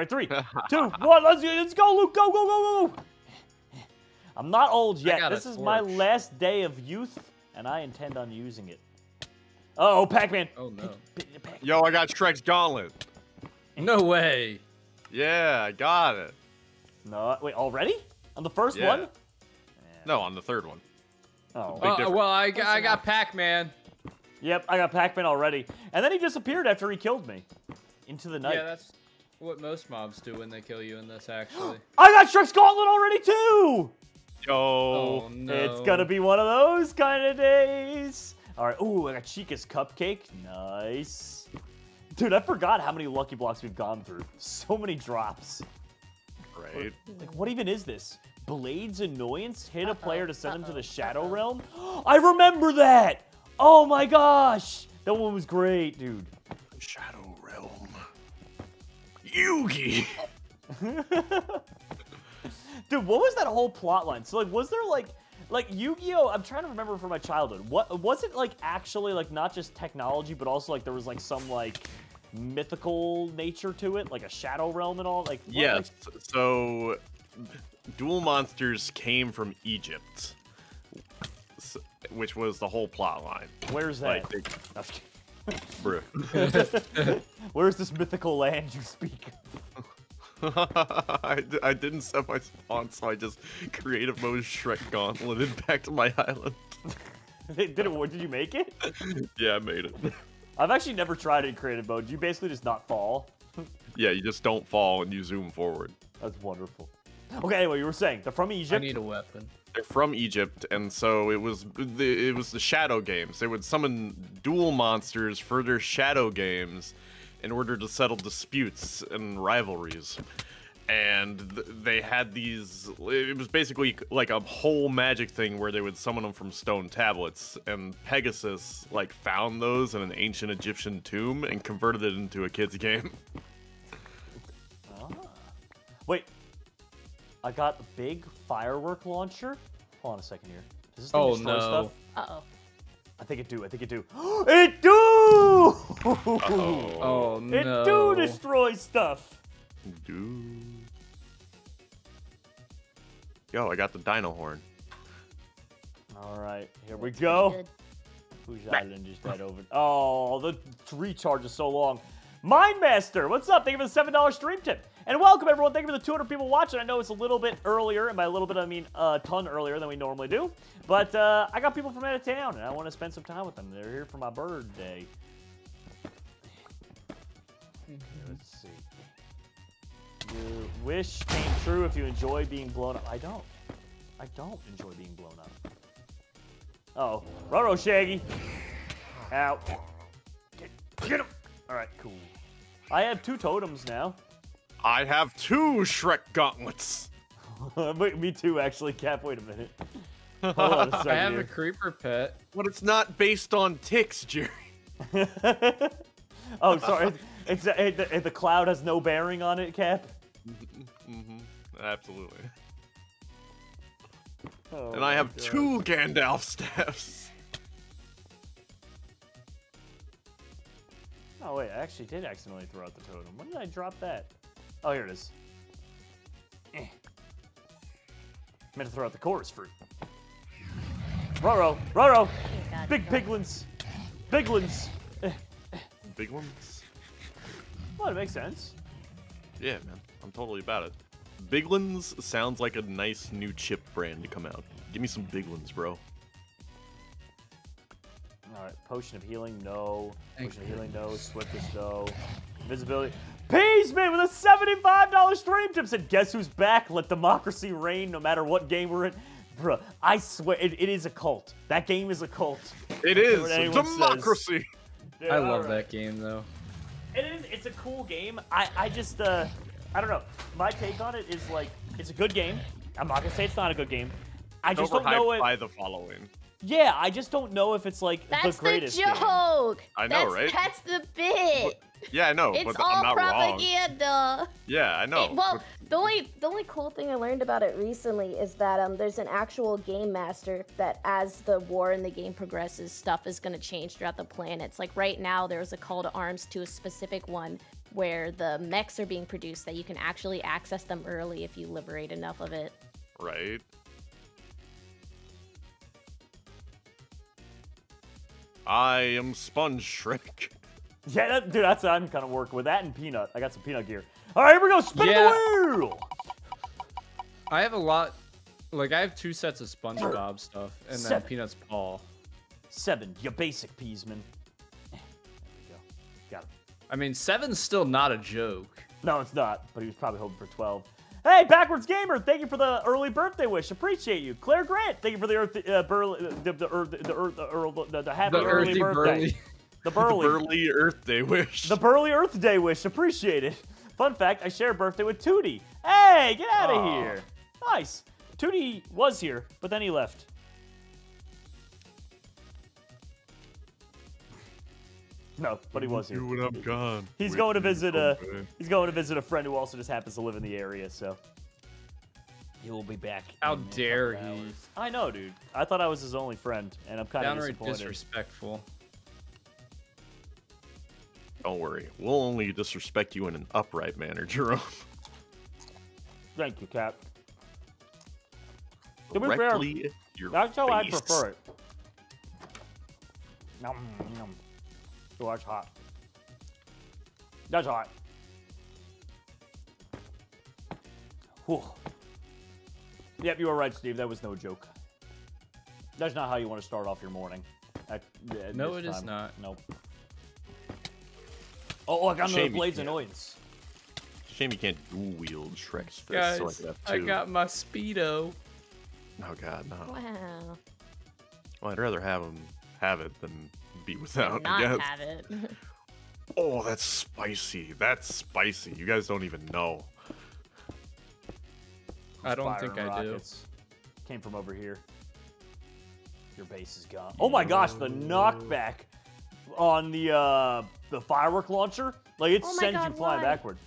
right, three, two, one. Let's let's go, Luke. Go, go, go, go. I'm not old yet. This is my last day of youth, and I intend on using it. Uh oh, Pac-Man. Oh no. Pac- Yo, I got Shrek's gauntlet. No way. Yeah, I got it. No, wait, already? On the first Yeah. one? No, on the third one. Oh. Big Uh, difference. well, I, got- I got Pac-Man. Yep, I got Pac-Man already. And then he disappeared after he killed me. Into the night. Yeah, that's what most mobs do when they kill you in this, actually. I got Shrek's Gauntlet already too! Yo. Oh, no. It's gonna be one of those kind of days. All right. Ooh, I got Chica's cupcake. Nice. Dude, I forgot how many lucky blocks we've gone through. So many drops. Right. Like, what even is this? Blade's Annoyance? Hit a player to send him to the Shadow Realm? I remember that! Oh my gosh! That one was great, dude. Shadow Realm. Yugi. Dude, what was that whole plot line? So, like, was there, like, like, Yu-Gi-Oh! I'm trying to remember from my childhood. What Was it, like, actually, like, not just technology, but also, like, there was, like, some, like, mythical nature to it? Like a Shadow Realm and all? Like, what, Yes. So, Duel Monsters came from Egypt, which was the whole plot line. Where's that? Like, they, I'm just kidding. Bruh. Where's this mythical land you speak? Of? I, d- I didn't set my spawn, so I just creative mode Shrek gauntleted back to my island. did it? Did you make it? Yeah, I made it. I've actually never tried it in creative mode. You basically just not fall. Yeah, you just don't fall and you zoom forward. That's wonderful. Okay, anyway, you were saying they're from Egypt. I need a weapon. They're from Egypt, and so it was the it was the Shadow Games. They would summon duel monsters for their Shadow Games in order to settle disputes and rivalries. And th- they had these. It was basically like a whole magic thing where they would summon them from stone tablets. And Pegasus like found those in an ancient Egyptian tomb and converted it into a kids game. Ah. Wait, I got big firework launcher. Hold on a second here. Does this thing Oh, destroy no. stuff? Uh-oh. I think it do. I think it do. it do. Oh It no. It do destroy stuff. Do. Yo, I got the Dino Horn. All right, here we That's go. pretty good. Whose island is that over? Oh, the recharge is so long. Mindmaster, what's up? Thank you for the seven dollar stream tip, and welcome everyone. Thank you for the 200 people watching. I know it's a little bit earlier, and by a little bit I mean a ton earlier than we normally do. But uh, I got people from out of town, and I want to spend some time with them. They're here for my birthday. Let's see. Your wish came true if you enjoy being blown up. I don't. I don't enjoy being blown up. Oh, Roro Shaggy. Out. Get, get him. All right, cool. I have two totems now. I have two Shrek gauntlets. Wait, me too, actually. Cap, wait a minute. Hold on a second I have a creeper pet. But it's not based on ticks, Jerry. oh, sorry. It's, it, the, the cloud has no bearing on it, Cap. hmm Absolutely. Oh and I have God. two Gandalf staffs. Oh wait, I actually did accidentally throw out the totem. When did I drop that? Oh, here it is. Eh. Meant to throw out the chorus fruit. Roro, Roro, Oh, God, big God. piglins, biglins. Eh. Big ones? Well, it makes sense. Yeah, man. I'm totally about it. Biglins sounds like a nice new chip brand to come out. Give me some Biglins, bro. All right, potion of healing, no. Potion of healing, no. Swiftness, no. Invisibility. Peaceman with a $75 stream tip said, guess who's back? Let democracy reign no matter what game we're in. Bruh, I swear, it, it is a cult. That game is a cult. It is what anyone says. democracy. Yeah, I love alright. that game though. It is. It's a cool game. I, I just, uh, I don't know. My take on it is like, it's a good game. I'm not gonna say it's not a good game. I just don't know Overhyped it. by the following. Yeah, I just don't know if it's like That's the the, greatest game. joke. I know, that's, right? That's the bit. Yeah, I know, it's but all I'm not wrong. propaganda. Yeah, I know. It- well, the only the only cool thing I learned about it recently is that um, there's an actual game master that as the war in the game progresses, stuff is going to change throughout the planets. Like right now, there's a call to arms to a specific one where the mechs are being produced that you can actually access them early if you liberate enough of it. Right. I am Sponge Shrek. Yeah, that, dude, that's I'm kind of working with that and peanut. I got some peanut gear. All right, here we go. Spin Yeah. the wheel. I have a lot. Like I have two sets of SpongeBob stuff, and then Peanuts Paul. Seven, you basic peasman. Eh, there we go. Got him. I mean, seven's still not a joke. No, it's not, but he was probably hoping for 12. Hey, Backwards Gamer, thank you for the early birthday wish. Appreciate you. Claire Grant, thank you for the earth, uh, burly, the, the, earth, the, earth, the, earl- the, the happy The early birthday. burly. The burly. Early Earth Day wish. The burly Earth Day wish. Appreciate it. Fun fact, I share a birthday with Tootie. Hey, get out of here. Nice. Tootie was here, but then he left. No, but he was here. You when I'm gone. He's Wait going to visit a back. he's going to visit a friend who also just happens to live in the area, so he will be back. How in dare of he. hours. I know, dude. I thought I was his only friend, and I'm kind of disappointed. disrespectful. Don't worry. We'll only disrespect you in an upright manner, Jerome. Thank you, Cap. To be fair, Directly in your That's how I prefer it. Nom, nom. Oh, that's hot. That's hot. Whew. Yep, you were right, Steve. That was no joke. That's not how you want to start off your morning. At, at No, this it is time. not. Nope. Oh, look, I'm the Blades can't. Annoyance. Shame you can't dual wield Shrek's fist Guys, like that I got my speedo. Oh god, no. Wow. Well, I'd rather have him have it than be without. I guess. have it. Oh, that's spicy. That's spicy. You guys don't even know. I don't Firing think I do. rockets. Came from over here. Your base is gone. Oh my gosh, the knockback on the uh the firework launcher, like it Oh my sends God, you flying why? backward.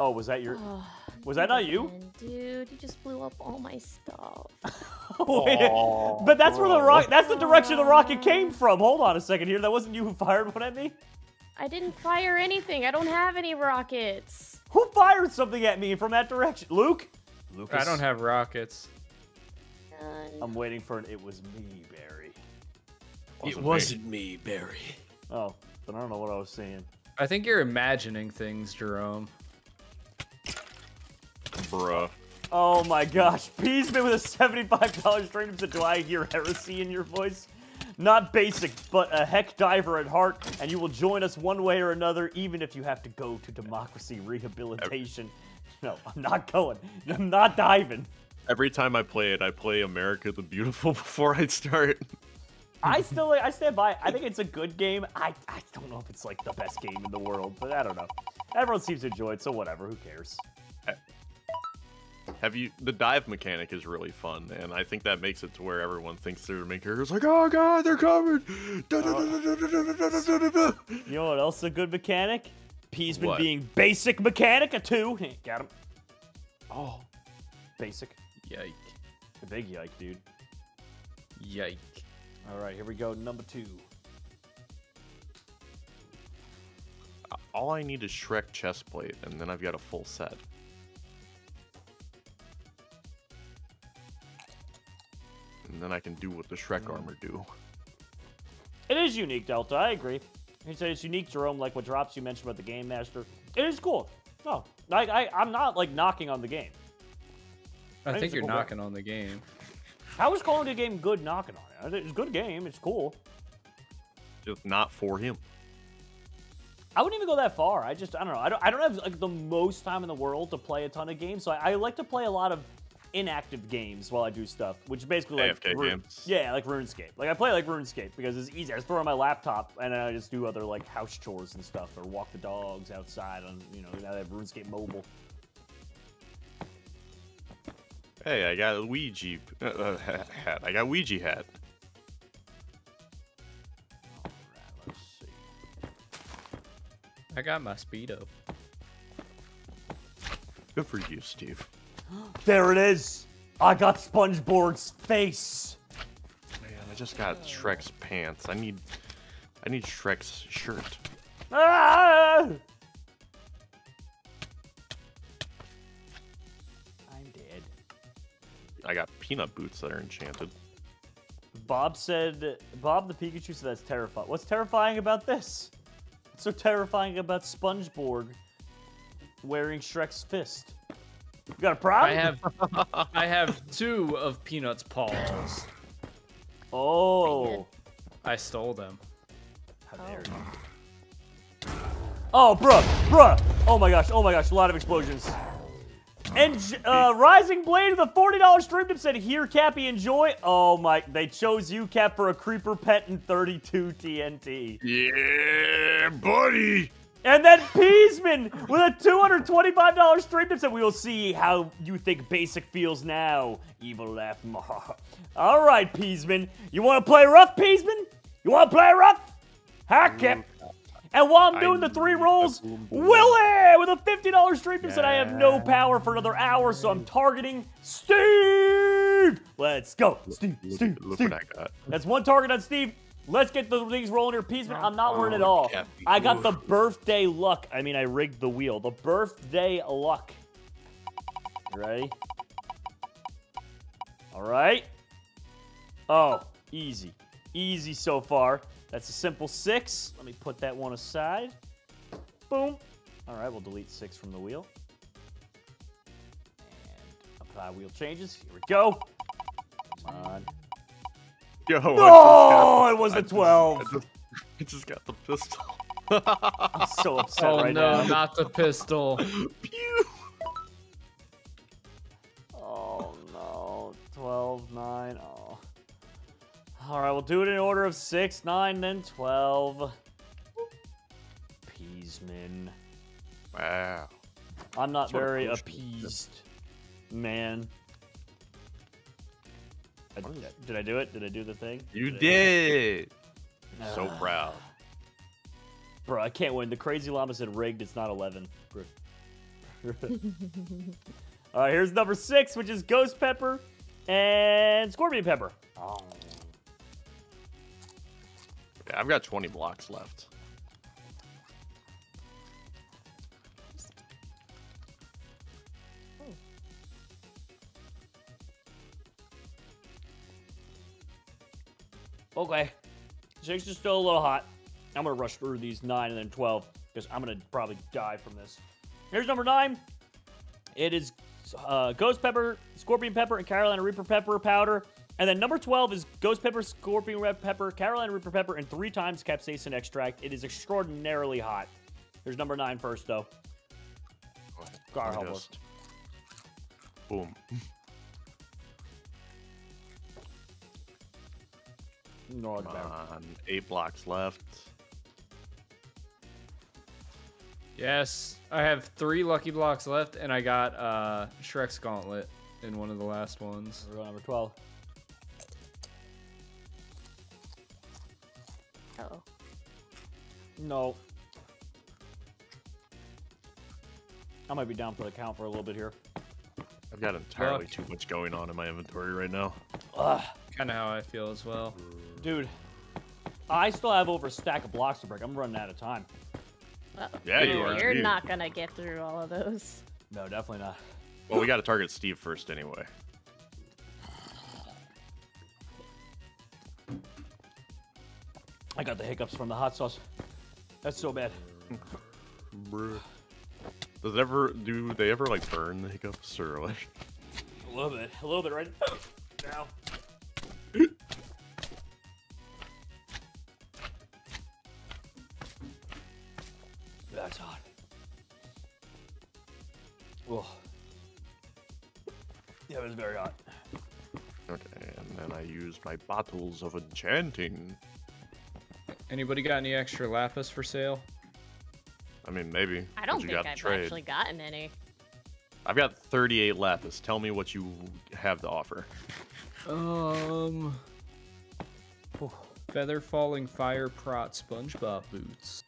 Oh, was that your? Oh, Was that not you? Dude, you just blew up all my stuff. Wait, but that's where the rock. That's the direction the rocket came from. Hold on a second here. That wasn't you who fired one at me. I didn't fire anything. I don't have any rockets. Who fired something at me from that direction? Luke. Lucas. I don't have rockets. None. I'm waiting for an. It was me, Barry. It wasn't me. me, Barry. Oh, then I don't know what I was saying. I think you're imagining things, Jerome. Bruh. Oh my gosh, Peasman with a $75 stream said, Do I hear heresy in your voice? Not basic, but a heck diver at heart, and you will join us one way or another, even if you have to go to democracy rehabilitation. No, I'm not going. I'm not diving. Every time I play it, I play America the Beautiful before I start. I still, I stand by. I think it's a good game. I, I don't know if it's like the best game in the world, but I don't know. Everyone seems to enjoy it, so whatever. Who cares? have you the dive mechanic is really fun and i think that makes it to where everyone thinks they're maker is like oh god they're coming you know what else is a good mechanic p's been what? being basic mechanic a two got him oh basic yike a big yike dude yike all right here we go number two all I need is Shrek chestplate, and then I've got a full set. And then I can do what the Shrek mm. armor do. It is unique, Delta. I agree. He said it's unique, Jerome, like what drops you mentioned about the Game Master. It is cool. No, I, I, I'm not like knocking on the game. I think think you're cool game. knocking on the game. How is calling the game good knocking on it? It's a good game. It's cool. Just not for him. I wouldn't even go that far. I just, I don't know. I don't, I don't have like the most time in the world to play a ton of games, so I, I like to play a lot of inactive games while I do stuff, which is basically like AFK Rune- games. Yeah, like RuneScape. Like I play like RuneScape because it's easy. I just throw it on my laptop and I just do other like house chores and stuff, or walk the dogs outside on, you know, now they have RuneScape mobile. Hey, I got a Ouija uh, uh, hat. I got Ouija hat. All right, let's see. I got my speedo. Good for you, Steve. There it is. I got SpongeBob's face. Man, I just got Shrek's pants. I need, I need Shrek's shirt. Ah! I'm dead. I got peanut boots that are enchanted. Bob said, Bob the Pikachu said that's terrifying. What's terrifying about this? What's so terrifying about SpongeBob wearing Shrek's fist? You got a problem? I have I have two of Peanut's paws. Oh. I stole them. How dare you. Oh, bruh, bruh. Oh my gosh, oh my gosh, a lot of explosions. And uh, Rising Blade with a $40 stream tip said, Here, Cappy, enjoy. Oh my, they chose you, Cap, for a creeper pet and 32 TNT. Yeah, buddy. And then Peasman with a $225 stream tip said, We will see how you think basic feels now. Evil laugh. All right, Peasman. You want to play rough, Peasman? You want to play rough? Hack Cap. And while I'm I doing the three rolls. Willie with a $50 stream tip said, I have no power for another hour, so I'm targeting Steve. Let's go. Steve, Steve, Look Steve. what I got. That's one target on Steve. Let's get the things rolling here. Peasman, I'm not worried at Oh, all. I got the birthday luck. I mean, I rigged the wheel. The birthday luck. You ready? All right. Oh, easy. Easy so far. That's a simple six. Let me put that one aside. Boom. All right, we'll delete six from the wheel. And oh, apply wheel changes. Here we go. Come on. Yo, I No, it was I a just- 12. I just, I just got the pistol. I'm so upset Oh right no, now. not the pistol. Pew. Oh no. 12, 9. Oh. All right, we'll do it in order of 6, 9, then 12. Peasman. Wow. I'm not Sort very appeased, man. I- did I do it? Did I do the thing? You I do it? did. So Ah. proud. Bro, I can't win. The crazy llama said rigged. It's not 11. All right, here's number six, which is Ghost Pepper and Scorpion Pepper. Oh. Yeah, I've got 20 blocks left. Okay. Six is still a little hot. I'm going to rush through these nine and then 12 because I'm going to probably die from this. Here's number nine. It is uh, Ghost Pepper, Scorpion Pepper, and Carolina Reaper Pepper powder. And then number 12 is Ghost Pepper, Scorpion Red Pepper, Carolina Reaper Pepper, and three times capsaicin extract. It is extraordinarily hot. Here's number nine first, though. God, help us. Boom. No, Come better. on. Eight blocks left. Yes, I have three lucky blocks left, and I got uh, Shrek's Gauntlet in one of the last ones. We're on number 12. Oh. No. I might be down for the count for a little bit here. I've got entirely Luck. too much going on in my inventory right now. Ugh. Kind of how I feel as well. Dude, I still have over a stack of blocks to break. I'm running out of time. Well, Yeah, you you're- You're You. not gonna get through all of those. No, definitely not. Well, we got to target Steve first anyway. I got the hiccups from the hot sauce. That's so bad. Does it ever do they ever like burn the hiccups or like? A little bit. A little bit right now. That's hot. Ugh. Yeah, it was very hot. Okay, and then I use my bottles of enchanting. Anybody got any extra lapis for sale? I mean, maybe. I don't but think got I've trade. actually gotten any. I've got 38 lapis. Tell me what you have to offer. Um, feather falling fire prot SpongeBob boots.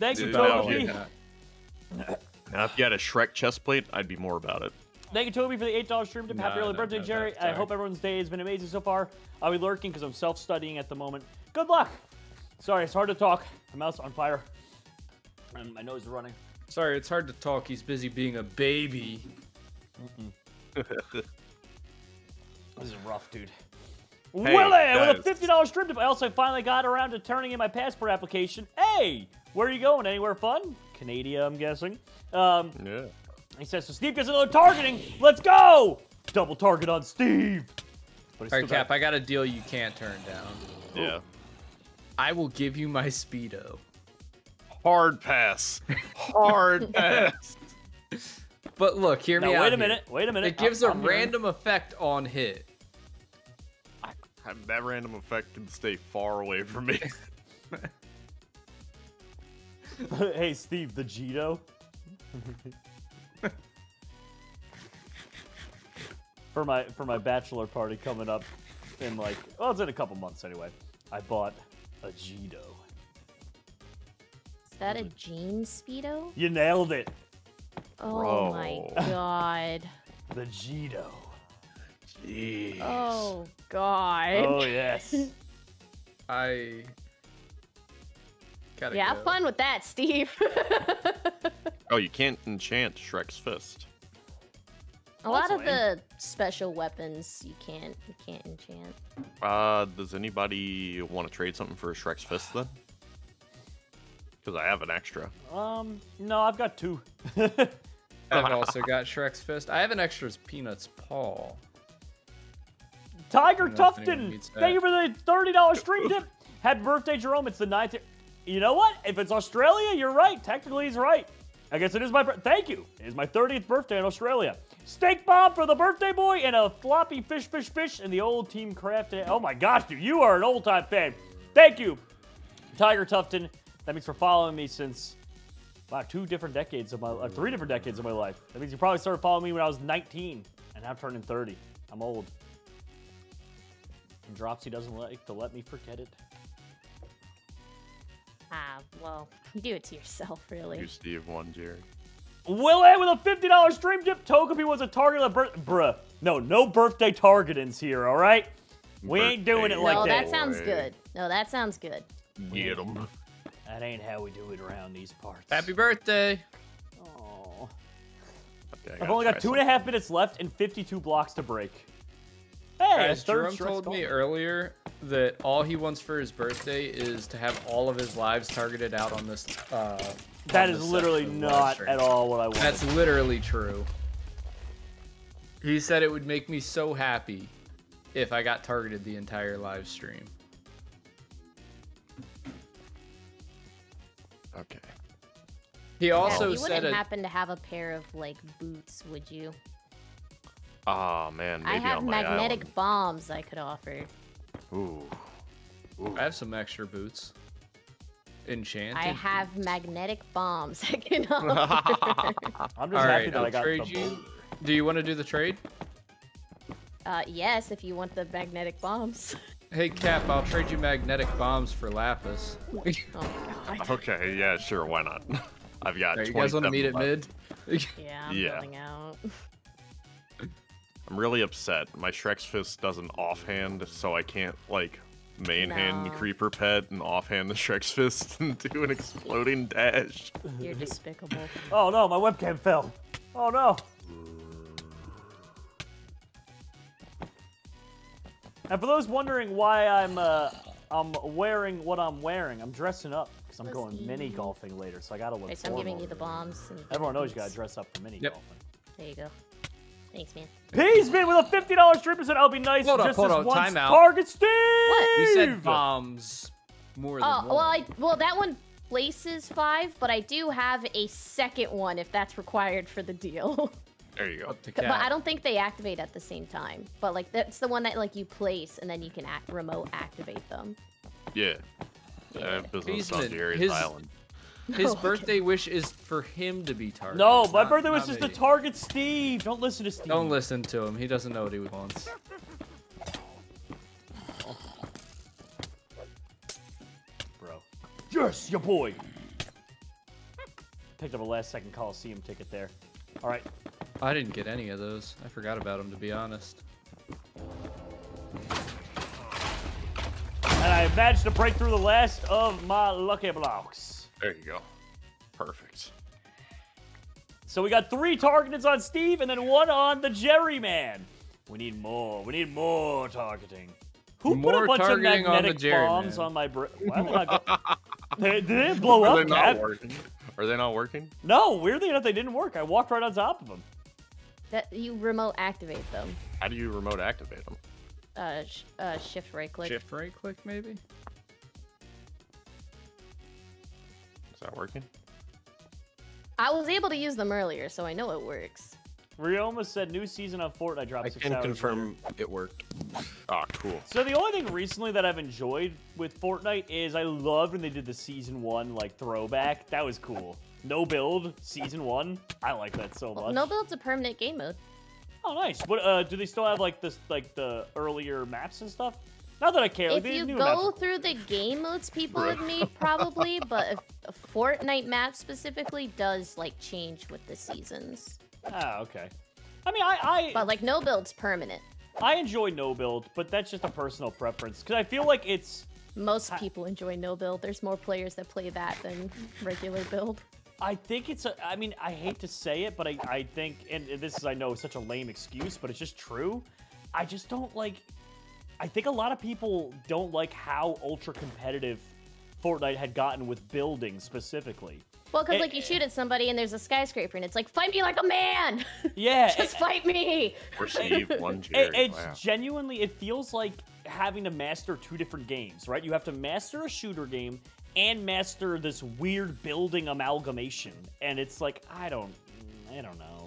Thank you, Dude, Toby. no. Now, if you had a Shrek chest plate, I'd be more about it. Thank you, Toby, for the $8 stream tip. Happy No, early no, birthday, no, no, Jerry. I hope everyone's day has been amazing so far. I'll be lurking because I'm self studying at the moment. Good luck. Sorry, it's hard to talk. My mouth's on fire. And my nose is running. Sorry, it's hard to talk. He's busy being a baby. This is rough, dude. Hey, Willie, with a fifty dollars strip tip. I also finally got around to turning in my passport application. Hey, where are you going? Anywhere fun? Canada, I'm guessing. Um, Yeah. he says, so Steve gets another targeting. Let's go! Double target on Steve. But All right, still got- Cap, I got a deal you can't turn down. Yeah. I will give you my speedo. Hard pass. Hard pass. But look, hear me Now out. wait a here. minute. Wait a minute. It gives I'm- a I'm hearing- random effect on hit. That random effect can stay far away from me. hey, Steve, the Jito. for my for my bachelor party coming up in like well, it's in a couple months anyway. I bought a Jito. Is that a jean speedo? You nailed it. Oh my god. The Jito. Jeez. Oh god. Oh yes. I gotta yeah, go. have fun with that, Steve. Oh, you can't enchant Shrek's fist. a lot That's of the special weapons you can't you can't enchant. Uh, does anybody want to trade something for Shrek's fist then? Because I have an extra. um, no, I've got two. I've also got Shrek's fist. I have an extra's Peanuts paw. Tiger I don't know if anyone Tufton, thank you for the thirty dollars stream tip. Happy birthday, Jerome! It's the ninth. You know what? If it's Australia, you're right. Technically, he's right. I guess it is my. Thank you. It is my thirtieth birthday in Australia. Steak bomb for the birthday boy and a floppy fish, fish, fish, and the old team crafted. Oh my gosh, dude, you are an old time fan. Thank you, Tiger Tufton. That means for following me since wow, two different decades of my, uh, three different decades of my life. That means you probably started following me when I was 19, and I'm turning 30. I'm old. And Dropsy doesn't like to let me forget it. Ah, well, you do it to yourself, really. You, Steve, one, Jerry. Willie with a $50 stream tip. Togepi was a target of birth. Bruh. No, no birthday targetings here, all right? We ain't doing it Birthday like no, that. that sounds good. No, that sounds good. Get him. That ain't how we do it around these parts. Happy birthday! Aw. Okay, I've only got two and a half minutes left and 52 blocks to break. Hey, Guys, a third Jerome told me earlier that all he wants for his birthday is to have all of his lives targeted out on this. Uh, That on is this literally section of the live not at all what I want. That's literally true. He said it would make me so happy if I got targeted the entire live stream. Okay. He Yeah, also you said wouldn't a, happen to have a pair of like boots, would you? Oh man, maybe I have on my magnetic bombs I could offer. Ooh. Ooh. I have some extra boots. Enchanted. I have magnetic bombs I can offer. I'm just All happy right, that I'll I got trade the you. boulder. Do you want to do the trade? uh, yes, if you want the magnetic bombs. Hey Cap, I'll trade you magnetic bombs for Lapis. Oh god. Okay, yeah, sure, why not? I've got. Alright, you guys want to 27 meet at mid? Yeah, I'm Yeah. building out. I'm really upset. My Shrek's fist doesn't offhand, so I can't like main hand the creeper pet and offhand the Shrek's fist and do an exploding dash. You're despicable. Oh no, my webcam fell. Oh no. And for those wondering why I'm uh, I'm wearing what I'm wearing, I'm dressing up because I'm going mini golfing later, so I gotta look. Okay, so I'm giving you the bombs. And Everyone knows you gotta dress up for mini Yep. golfing. There you go. Thanks, man. Peace been with a fifty dollars strip percent. I'll be nice. Hold up, just hold this up, once. time out. Target Steve. You said bombs more than Oh, one. well, I well that one places five, but I do have a second one if that's required for the deal. There you go. Up but I don't think they activate at the same time. But like that's the one that like you place and then you can act remote activate them. Yeah. Yeah. I have business He's on been- Jerry's his- Island. His Okay. birthday wish is for him to be targeted. No, my not- birthday was not just me. to target Steve. Don't listen to Steve. Don't listen to him. He doesn't know what he wants. bro. Yes, your boy. Picked up a last second Coliseum ticket there. All right. I didn't get any of those. I forgot about them, to be honest. And I I managed to break through the last of my lucky blocks. There you go. Perfect. So we got three targets on Steve and then one on the Jerry Man. We need more. We need more targeting. Who put a bunch of targeting on magnetic Jerry bombs Man. on my br- Why did go- they, did it blow Are up, they not Cap? working? Are they not working? No, weirdly enough, they didn't work. I walked right on top of them. That you remote activate them. How do you remote activate them? Uh, sh- uh shift right click. Shift right click maybe. Is that working? I was able to use them earlier, so I know it works. Rio almost said new season of Fortnite dropped I six can hours confirm it worked. Ah, cool. So the only thing recently that I've enjoyed with Fortnite is I loved when they did the season one like throwback. That was cool. No build season one. I like that so much. No build's a permanent game mode. Oh, nice. What uh, do they still have like this like the earlier maps and stuff? Not that I care. If they you go maps. through the game modes people have made, probably, but a Fortnite map specifically does like change with the seasons. Ah, okay. I mean, I I, But like no build's permanent. I enjoy no build, but that's just a personal preference because I feel like it's. Most people enjoy no build. There's more players that play that than regular build. I think it's a. I mean, I hate to say it, but I, I think, and this is, I know, such a lame excuse, but it's just true. I just don't like. I think a lot of people don't like how ultra competitive Fortnite had gotten with building specifically. Well, because Eh, like you eh, shoot eh. at somebody and there's a skyscraper and it's like, fight me like a man! Yeah, eh, Just it- fight me! Or Steve, one it- it's wow. genuinely. It feels like having to master two different games, right? You have to master a shooter game and master this weird building amalgamation, and it's like I don't, I don't know.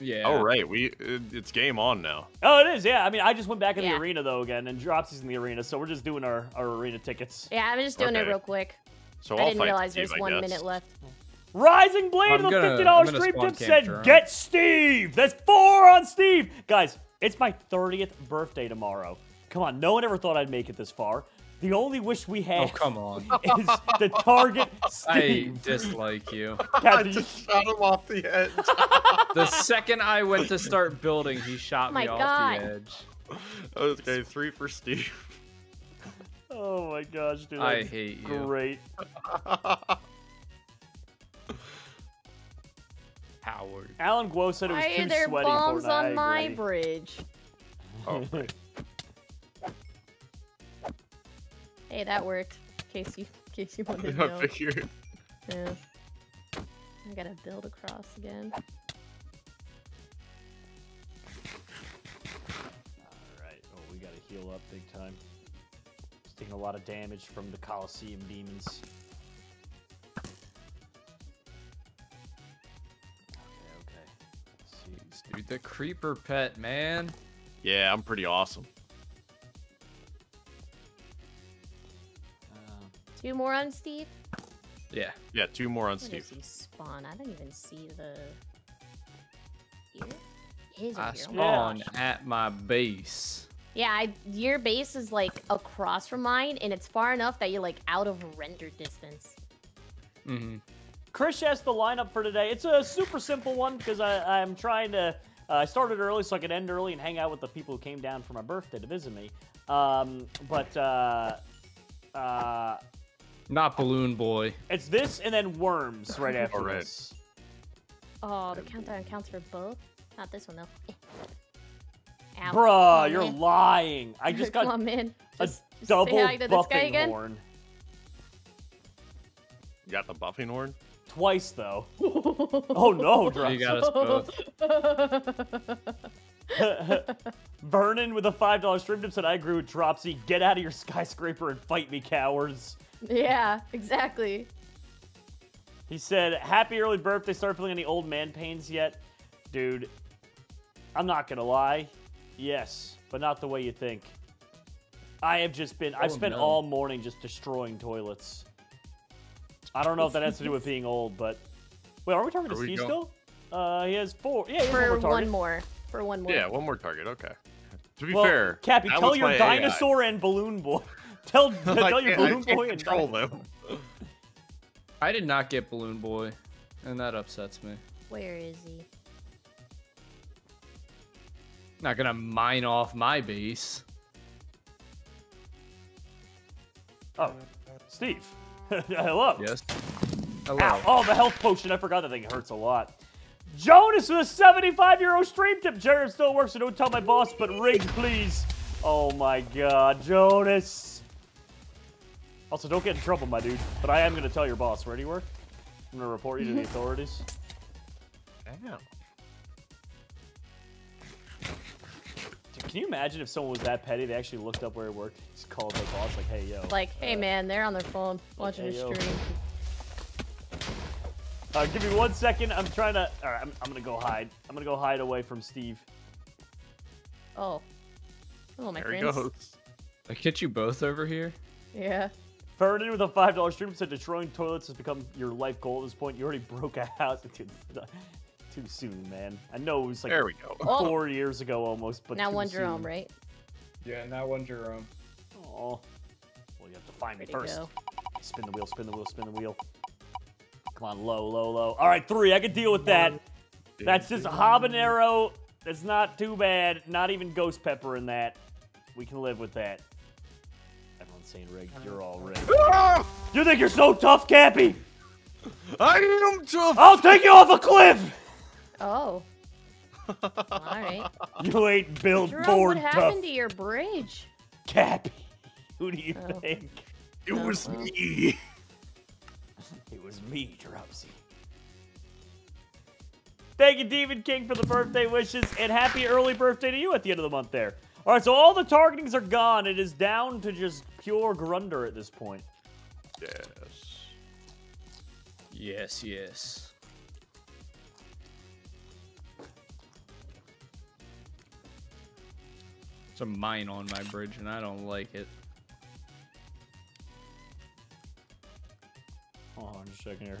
Oh, yeah. Oh right, we it, it's game on now. Oh, it is, yeah. I mean, I just went back in Yeah. the arena though again, and Dropsy's in the arena, so we're just doing our, our arena tickets. Yeah, I'm just doing it real quick. So I I'll didn't fight realize Steve, there's one minute left. Rising Blade I'm with a fifty dollars gonna stream spawn tip said, Jerome. "Get Steve." That's four on Steve, guys. It's my thirtieth birthday tomorrow. Come on, no one ever thought I'd make it this far. The only wish we oh, have. Oh come on. is the target I dislike you. I do you- shot him off the edge. The second I went to start building, he shot My me off the edge. okay, three for Steve. oh my gosh, dude. I hate you. Great. Howard. Alan Guo said it was Why too are there sweaty. in bombs Fortnite. I on my bridge? Oh, right. Hey, that worked. In case you, in case you wanted to I know. figured. Yeah. I gotta build across again. Alright, oh, we gotta heal up big time. It's taking a lot of damage from the Coliseum demons. Okay, okay. Let's see. Dude, the creeper pet, man. Yeah, I'm pretty awesome. Two more on Steve. Yeah. Yeah, two more on Where Steve. does he spawn? I don't even see the. Here? His I here. spawn at my base. Yeah, I, your base is like across from mine, and it's far enough that you're like out of render distance. Mm-hmm. Chris asked the lineup for today. It's a super simple one because I'm trying to. Uh, I started early so I could end early and hang out with the people who came down for my birthday to visit me. Um, but uh, uh, Not Balloon Boy. it's this and then Worms right after Alright. this. Oh, the countdown counts for both. Not this one though. Eh. Ow. Bruh, on, you're man. lying. I just Come got on, a Just, just double say hi to this guy buffing again. horn. You got the buffing horn? Twice though. oh no, You Drops. got us both. Vernon with a five dollar stream tip said, "I agree with Dropsy. Get out of your skyscraper and fight me, cowards." Yeah, exactly. He said, "Happy early birthday. Start feeling any old man pains yet, dude? I'm not gonna lie. Yes, but not the way you think. I have just been. I've Oh, spent no. all morning just destroying toilets. I don't know if that has to do with being old, but wait, are we talking to Are Steve still? Uh, he has four. Yeah, he has one For more one more. For one more. Yeah, one more target. Okay. To be Well, fair, Cappy, tell your my AI. dinosaur and balloon boy. Tell I tell your can't- I balloon boy and control them. I did not get Balloon Boy, and that upsets me. Where is he? Not gonna mine off my base. Oh, Steve. Hello. Yes. Hello. Ow. Oh, the health potion. I forgot that thing hurts a lot. Jonas with a 75 euro stream tip. Jared still works, so don't tell my boss, but rig, please. Oh my god, Jonas. Also, don't get in trouble, my dude. But I am going to tell your boss. Where do you work? I'm going to report you to the authorities. Damn. Dude, can you imagine if someone was that petty? They actually looked up where he worked. Just called their boss, like, hey, yo. Like, hey uh, man, they're on their phone watching hey, a stream. Uh, give me one second. I'm trying to. All right, I'm, I'm gonna go hide. I'm gonna go hide away from Steve. Oh. Hello, my There he goes. I get you both over here. Yeah. Ferdinand with a five dollar stream said destroying toilets has become your life goal at this point. You already broke a house. Dude, too soon, man. I know it was like There we go. Oh. four years ago almost, but now too one soon. Jerome, right? Yeah, now one Jerome. Oh. Well, you have to find me Ready to first. go. Spin the wheel, spin the wheel, spin the wheel. Come on, low, low, low. All right, three. I can deal with that. That's just a habanero. That's not too bad. Not even ghost pepper in that. We can live with that. Everyone's saying rig. You're all rigged. Ah! You think you're so tough, Cappy? I am tough. I'll take you off a cliff. Oh. Alright. You ain't built Jerome, Ford what tough, happened to your bridge? Cappy. Who do you Oh. think? It Oh, was well. me. It was me, Dropsy. Thank you, Demon King, for the birthday wishes, and happy early birthday to you at the end of the month there. All right, so all the targetings are gone. It is down to just pure Grunder at this point. Yes. Yes, yes. There's a mine on my bridge, and I don't like it. Hold on just a second here.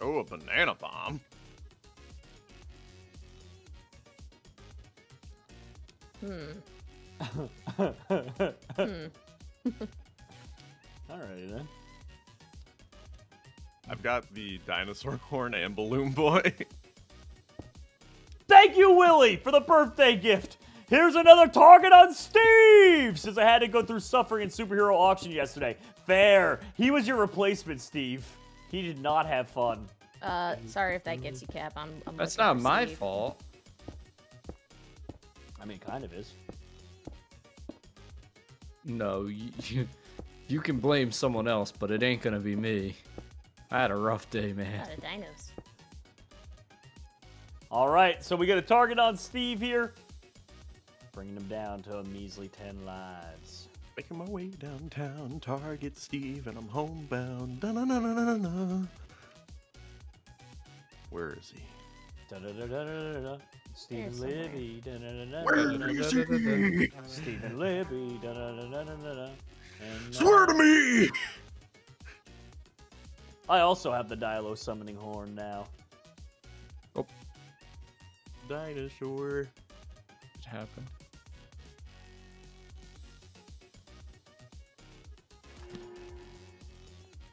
Oh, a banana bomb. Hmm. All right, then. I've got the dinosaur horn and balloon boy. Thank you, Willie, for the birthday gift. Here's another target on Steve, since I had to go through suffering in superhero auction yesterday. Fair. He was your replacement, Steve. He did not have fun. Uh, sorry if that gets you, Cap. I'm. I'm That's not for my Steve. fault. I mean, kind of is. No, you, you, you can blame someone else, but it ain't gonna be me. I had a rough day, man. Lot of dinos. All right, so we got a target on Steve here. Bringing him down to a measly 10 lives. Making my way downtown, Target Steve, and I'm homebound. Da-na-na-na-na-na. Where is he? Da-da-da-da-da-da. Stephen somewhere. Libby. da-da-da-da-da. Where is he? Stephen Libby. da-da-da-da-da-da. Uh, Swear to me! I also have the Dialo summoning horn now. Oh. Dinosaur. It happened.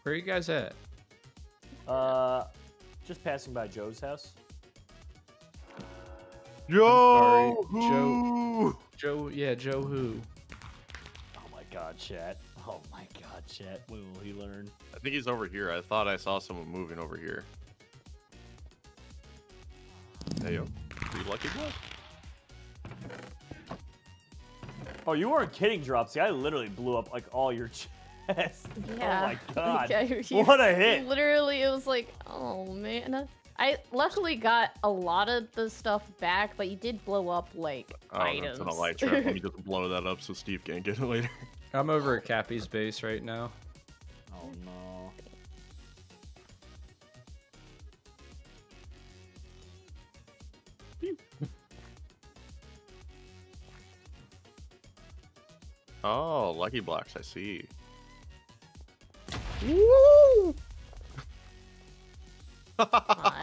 Where are you guys at? Uh, just passing by Joe's house. Yo! sorry, Joe. Joe, yeah, Joe who? Oh my god, chat. Oh my god, chat. When will he learn? I think he's over here. I thought I saw someone moving over here. Hey, yo. Three lucky blood? Oh, you weren't kidding, Dropsy. I literally blew up like all your chests. Oh yeah. Oh my god. Okay, you- What a hit. Literally, it was like, oh man. I luckily got a lot of the stuff back, but you did blow up like Oh, items. that's an light trap. Let me just blow that up so Steve can't get it later. I'm over at Cappy's base right now. Oh no. Oh, lucky blocks, I see. Aw, that didn't reach.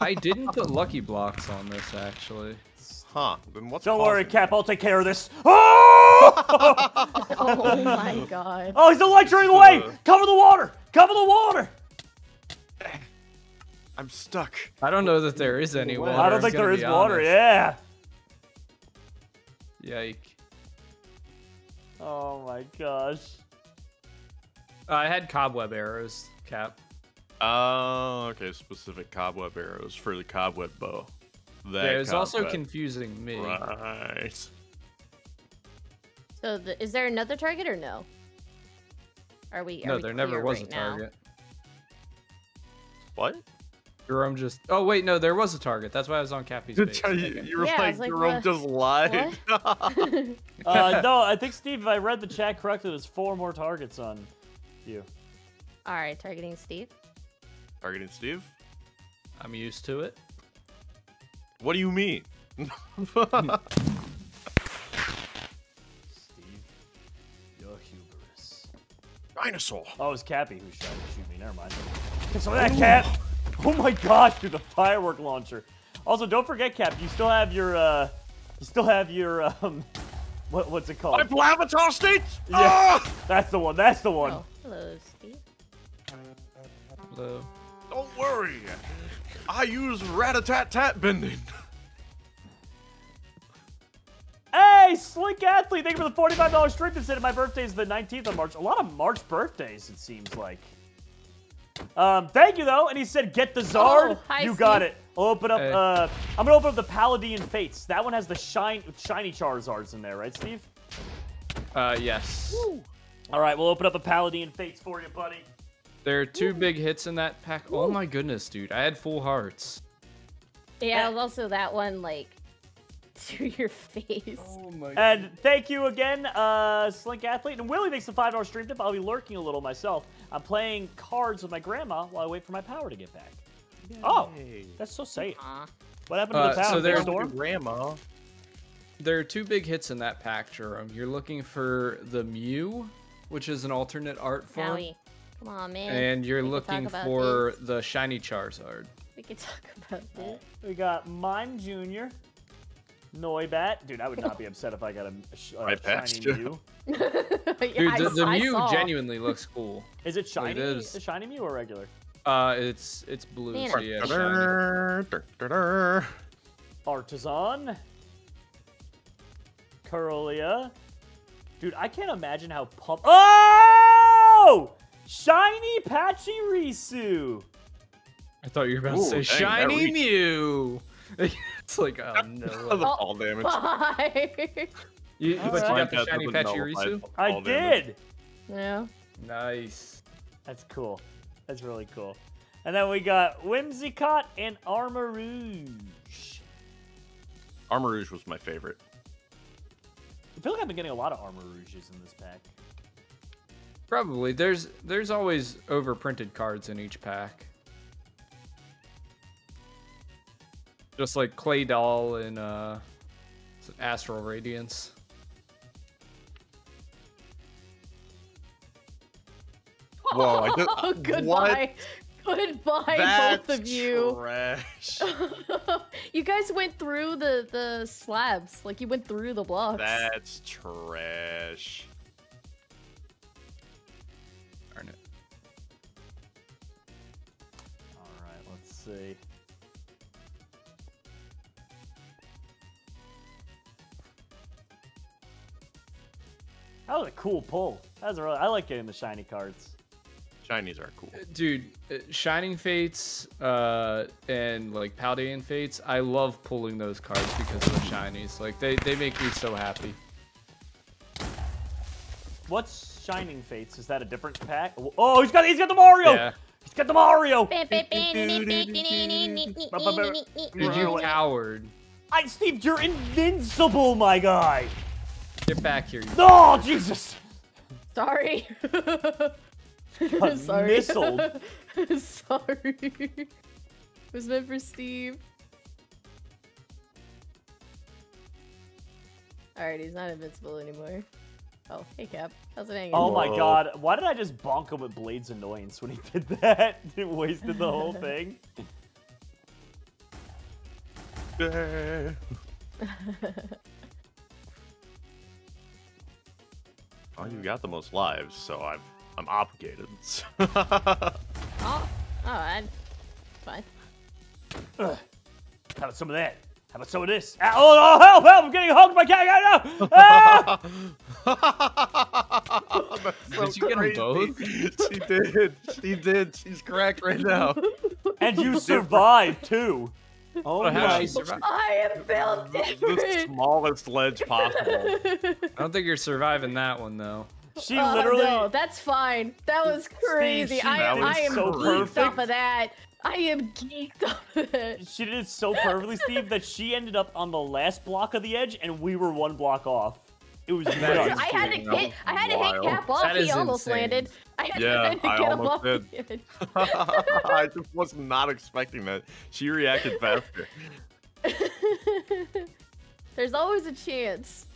I didn't put lucky blocks on this actually. Huh, then what's Don't worry, causing Cap. I'll take care of this. Oh! oh my god. oh, he's electroing away. Uh. Cover the water. Cover the water. I'm stuck. I don't know that there is any water. I don't think there is water. Yeah. Yike. Oh my gosh. Uh, I had cobweb arrows, Cap. Oh, okay. Specific cobweb arrows for the cobweb bow. That Yeah, it was also confusing me. Right. So, the, is there another target or no? Are we? Are No, we there never was right a now? target. What? Jerome just. Oh wait, no, there was a target. That's why I was on Cappy's base. you, Okay. you were Yeah, like, like, Jerome what? just lied. Uh, no, I think Steve, if I read the chat correctly, there's four more targets on you. All right, targeting Steve. Targeting Steve? I'm used to it. What do you mean? Steve, you're hubris. Dinosaur. Oh, it was Cappy who tried to shoot me. Never mind. Get some of that, Cap. Oh my gosh, dude, the firework launcher. Also, don't forget, Cap, you still have your, uh, you still have your, um, what, what's it called? My Blavatar state? Yeah. Ah! That's the one. That's the one. Oh, hello, Steve. Hello. Don't worry. I use rat-a-tat-tat bending. Hey, Slick Athlete, thank you for the $45 stream to say my birthday is the 19th of March. A lot of March birthdays, it seems like. Um, thank you, though. And he said, get the Zard. Oh, hi, you got it. I'll open up, Hey. uh, I'm going to open up the Paldean Fates. That one has the shine, shiny Charizards in there, right, Steve? Uh, yes. All right, we'll open up a Paldean Fates for you, buddy. There are two big hits in that pack. Oh my goodness, dude! I had full hearts. Yeah, it was also that one like to your face. Oh my. And thank you again, uh, Slink Athlete. And Willie makes the $5 stream tip. I'll be lurking a little myself. I'm playing cards with my grandma while I wait for my power to get back. Oh, that's so safe. Aw. What happened to Uh, the so power? there's- storm? Grandma. There are two big hits in that pack, Jerome. You're looking for the Mew, which is an alternate art form, Howie. Come on, man. and you're We looking for this. the shiny Charizard. We could talk about this. We got Mime Jr., Noibat. Dude, I would not be upset if I got a, sh- a I passed shiny you. Mew. Dude, the, the Mew genuinely looks cool. Is it shiny? is. A shiny Mew or regular? Uh, it's it's blue, Man. so yeah, shiny. Artisan. Kirlia. Dude, I can't imagine how pumped. Oh! Shiny Patchy Risu. I thought you were about Ooh, to say dang, shiny reach. Mew. it's like, oh no. the fall damage. Bye. You, but you got the shiny Pachirisu? I Fall damage. did. yeah. Nice. That's cool. That's really cool. And then we got Whimsicott and Armarouge. Armor Rouge was my favorite. I feel like I've been getting a lot of Armarouges in this pack. Probably. There's there's always overprinted cards in each pack. Just like Claydol and uh Astral Radiance. Whoa, I did. Oh, goodbye. Goodbye, That's both of you. trash. you guys went through the the slabs. Like you went through the blocks. That's trash. See. That was a cool pull. That was a really, I like getting the shiny cards. Shinies are cool. Dude, uh, Shining Fates uh and like Paldean Fates, I love pulling those cards because of the shinies. Like they they make me so happy. What's Shining Fates? Is that a different pack? Oh, he's got he's got the Mario. Yeah. He's got the Mario. Dude, you coward. I, Steve, you're invincible, my guy. Get back here. You Oh, Jesus. Sorry. Got Sorry. missiled. Sorry. It was meant for Steve. Alright, he's not invincible anymore. Oh, hey Cap. How's it hanging? Oh my Whoa. god. Why did I just bonk him with Blade's Annoyance when he did that? It wasted the whole thing. Yeah. well, you got the most lives, so I've I'm obligated. Oh, oh, I... Fine. Ugh. How about some of that? How about some of this? Ah, oh, oh, help, help! I'm getting hugged by cat. No! Ah! That's so Did you get 'em crazy. both? She did. She did. She's cracked right now. And you survived too. Oh But my! I am built The smallest ledge possible. I don't think you're surviving that one though. She Oh, literally. no, that's fine. That was crazy. she I, did I am so geeked perfect. off of that. I am geeked off of that. She did it so perfectly, Steve, that she ended up on the last block of the edge, and we were one block off. It was That nuts. I had to hit. I had to hit. Cap off. He almost insane. landed. I had Yeah, to I get him almost off did. I just was not expecting that. She reacted faster. There's always a chance.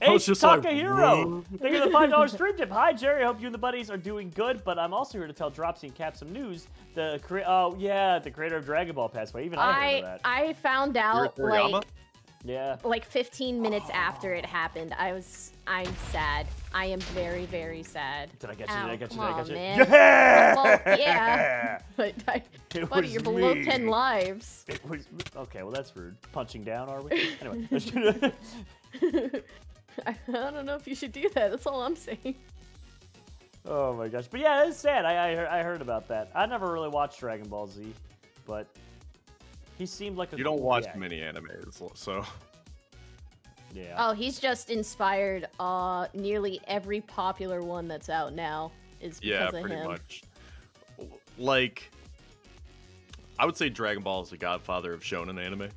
I was Ace just like, Takahiro! "Whoa." Thank you for the five dollars stream tip. Hi Jerry, I hope you and the buddies are doing good. But I'm also here to tell Dropsy and Cap some news. The cre- oh yeah, the creator of Dragon Ball passed away. Even I, heard I of that. I found out Toriyama? like yeah. like 15 minutes after it happened. I was I'm sad. I am very very sad. Did I get you? Did I oh, get you? Did I get you? man. Yeah! Well, yeah. But I, It buddy, you're below me. 10 lives. It was okay. Well, that's rude. Punching down, are we? Anyway. I, I don't know if you should do that. That's all I'm saying. oh my gosh. But yeah, it's sad. I I I heard about that. I never really watched Dragon Ball Z, but he seemed like a. You don't cool watch guy. many animes, so Yeah. Oh, he's just inspired uh nearly every popular one that's out now is because yeah, of pretty him. much. Like, I would say Dragon Ball is the godfather of shonen anime.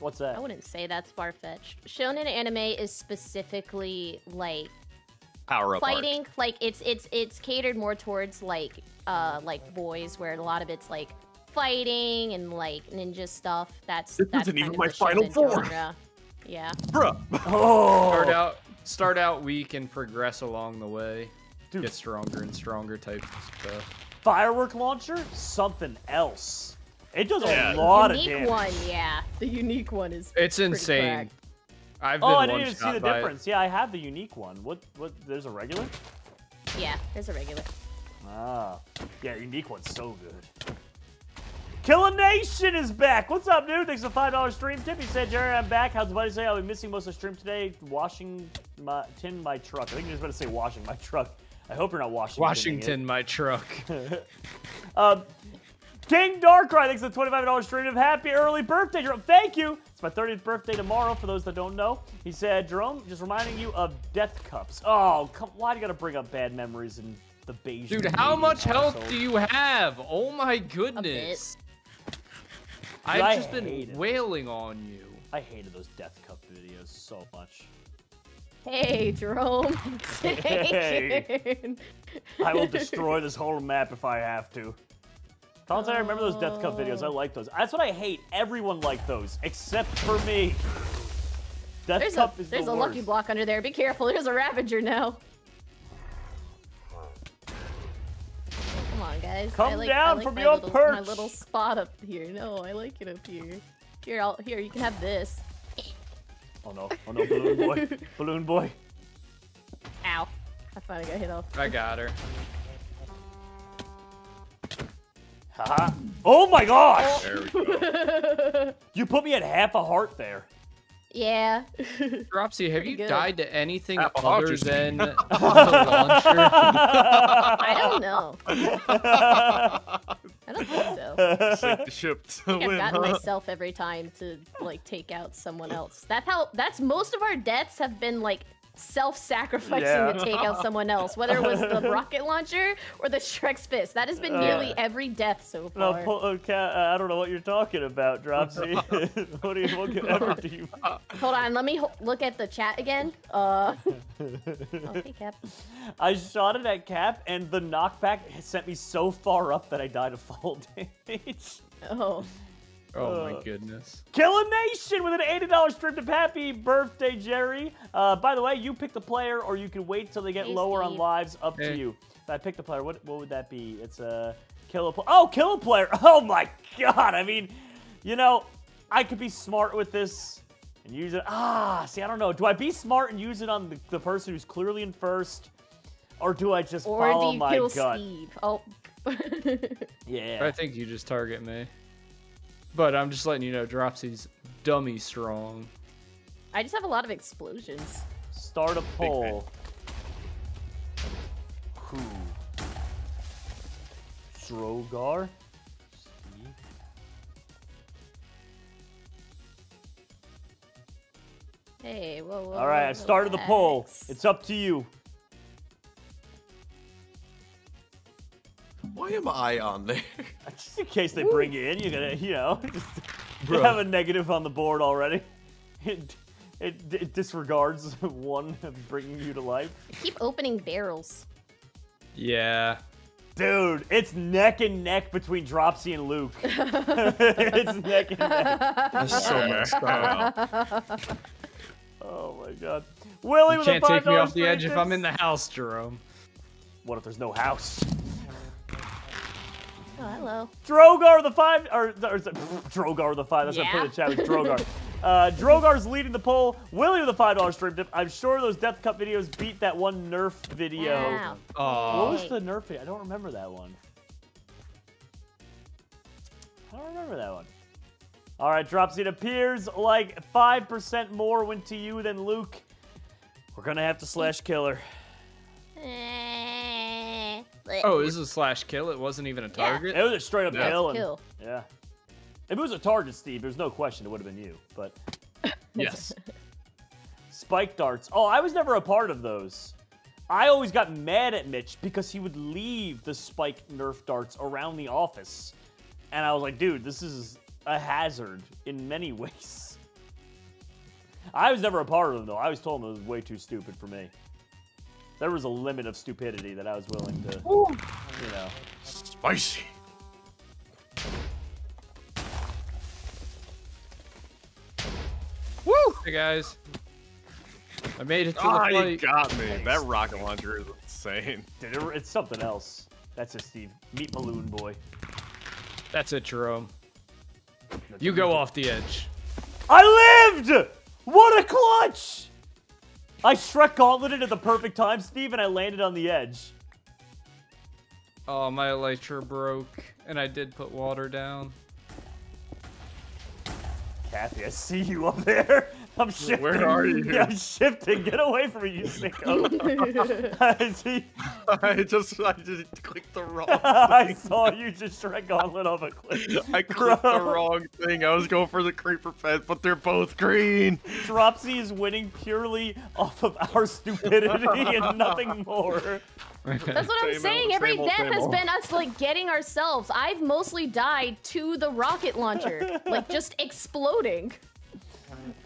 What's that? I wouldn't say that's far fetched. Shonen anime is specifically like Power up arc. fighting, like it's it's it's catered more towards like uh like boys, where a lot of it's like fighting and like ninja stuff. That's This that's isn't kind even of my the final shonen form. genre. Yeah. Bruh. Oh, Start out, start out weak and progress along the way. Dude. Get stronger and stronger type stuff. firework launcher, something else. It does Yeah. a lot of damage. unique one, yeah. The unique one is It's insane. cracked. I've Oh, I didn't even see the by it. difference. Yeah, I have the unique one. What? What? There's a regular. Yeah, there's a regular. Ah, yeah, unique one's so good. Killer Nation is back. What's up, dude? Thanks for the five dollars stream tip. He said, Jerry, I'm back. How's the buddy say? I'll be missing most of the stream today. Washing my tin my truck. I think you're just about to say washing my truck. I hope you're not washing. Washington, my truck. Um, King Darkrai, thanks for the $25 stream of happy early birthday, Jerome. Thank you. It's my 30th birthday tomorrow, for those that don't know. He said, Jerome, just reminding you of death cups. Oh, come, why do you gotta bring up bad memories and the beige? Dude, how much health do you have? Oh my goodness. I've I just been hate it. wailing on you. I hated those death cup videos so much. Hey, Jerome. Hey. I will destroy this whole map if I have to. Colin, I remember those death cup videos. I oh. like those. That's what I hate. Everyone liked those, except for me. Death There's a cup is there's the a worst. lucky block under there. Be careful. There's a Ravager now. On, guys. Come I like, down I like from my your little, My little spot up here. No, I like it up here. Here, I'll, here. You can have this. Oh no! Oh no! Balloon boy! Balloon boy! Ow! I finally got hit off. I got her. Haha! Oh my gosh! There we go. You put me at half a heart there. Yeah. Dropsy, have you good. died to anything Apple other than the launcher? I don't know. I don't think so. Sink the ship to I think I've win, gotten huh? myself every time to like take out someone else. That's how. That's most of our deaths have been like self-sacrificing Yeah. to take out someone else, whether it was the rocket launcher or the Shrek's fist. That has been nearly every death so No, far. po- okay, uh, I don't know what you're talking about, Dropsy. what do you? What ever do you? Hold on, let me ho- look at the chat again. Uh, okay, Cap. I shot it at Cap, and the knockback sent me so far up that I died of fall damage. Oh, Oh Uh, my goodness. Kill a Nation with an $80 strip to Happy birthday, Jerry. Uh, by the way, you pick the player, or you can wait till they get Hey, lower on lives. Up to you. If I pick the player, what what would that be? It's a kill a pl- Oh, kill a player. Oh my god. I mean, you know, I could be smart with this and use it. Ah, see, I don't know. Do I be smart and use it on the, the person who's clearly in first, or do I just or follow do you my kill gut? Steve? Oh. Yeah. I think you just target me. But I'm just letting you know, Dropsy's dummy strong. I just have a lot of explosions. Start a poll. Who? Drogar? Steve? Hey, whoa, whoa. All right, whoa, I've started the poll. It's up to you. Why am I on there? Just in case they bring you in, you're gonna, you know, just you have a negative on the board already. It, it, it disregards one bringing you to life. Keep opening barrels. Yeah. Dude, it's neck and neck between Dropsy and Luke. it's neck and neck. That's so messed up. Oh my god. Willie You with a can't take me $5 off the edge if I'm in the house, Jerome. What if there's no house? Oh, hello. Drogar the five, or, or Drogar the five? That's what I put in the Yeah. chat. Was Drogar. Uh, Drogar's leading the poll. Willie with a five dollar stream tip. I'm sure those Death Cup videos beat that one Nerf video. Wow. What was the Nerf video? I don't remember that one. I don't remember that one. All right, Dropsy. It appears like five percent more went to you than Luke. We're gonna have to slash killer. Oh, this is a slash kill. It wasn't even a target. It was a straight up Yeah. kill. And, Kill. Yeah. If it was a target, Steve, there's no question it would have been you. But Yes. spike darts. Oh, I was never a part of those. I always got mad at Mitch because he would leave the spike Nerf darts around the office. And I was like, dude, this is a hazard in many ways. I was never a part of them, though. I was told them it was way too stupid for me. There was a limit of stupidity that I was willing to, you know. Spicy. Woo! Hey guys. I made it to the Ah, you got me. That rocket launcher is insane. Dude, it- it's something else. That's it, Steve. Meet Balloon Boy. That's it, Jerome. You go off the edge. I lived! What a clutch! I Shrek gauntleted at the perfect time, Steve, and I landed on the edge. Oh, my elytra broke, and I did put water down. Kathy, I see you up there. I'm shifting. Where are you? Yeah, I'm shifting. Get away from me, you sicko. I see. I just I just clicked the wrong. I saw you just Shrek gauntlet off a cliff. I clicked the wrong thing. I was going for the creeper pet, but they're both green. Dropsy is winning purely off of our stupidity and nothing more. That's what I'm Same saying. old, Every same old, death has old. been us like getting ourselves. I've mostly died to the rocket launcher, like just exploding.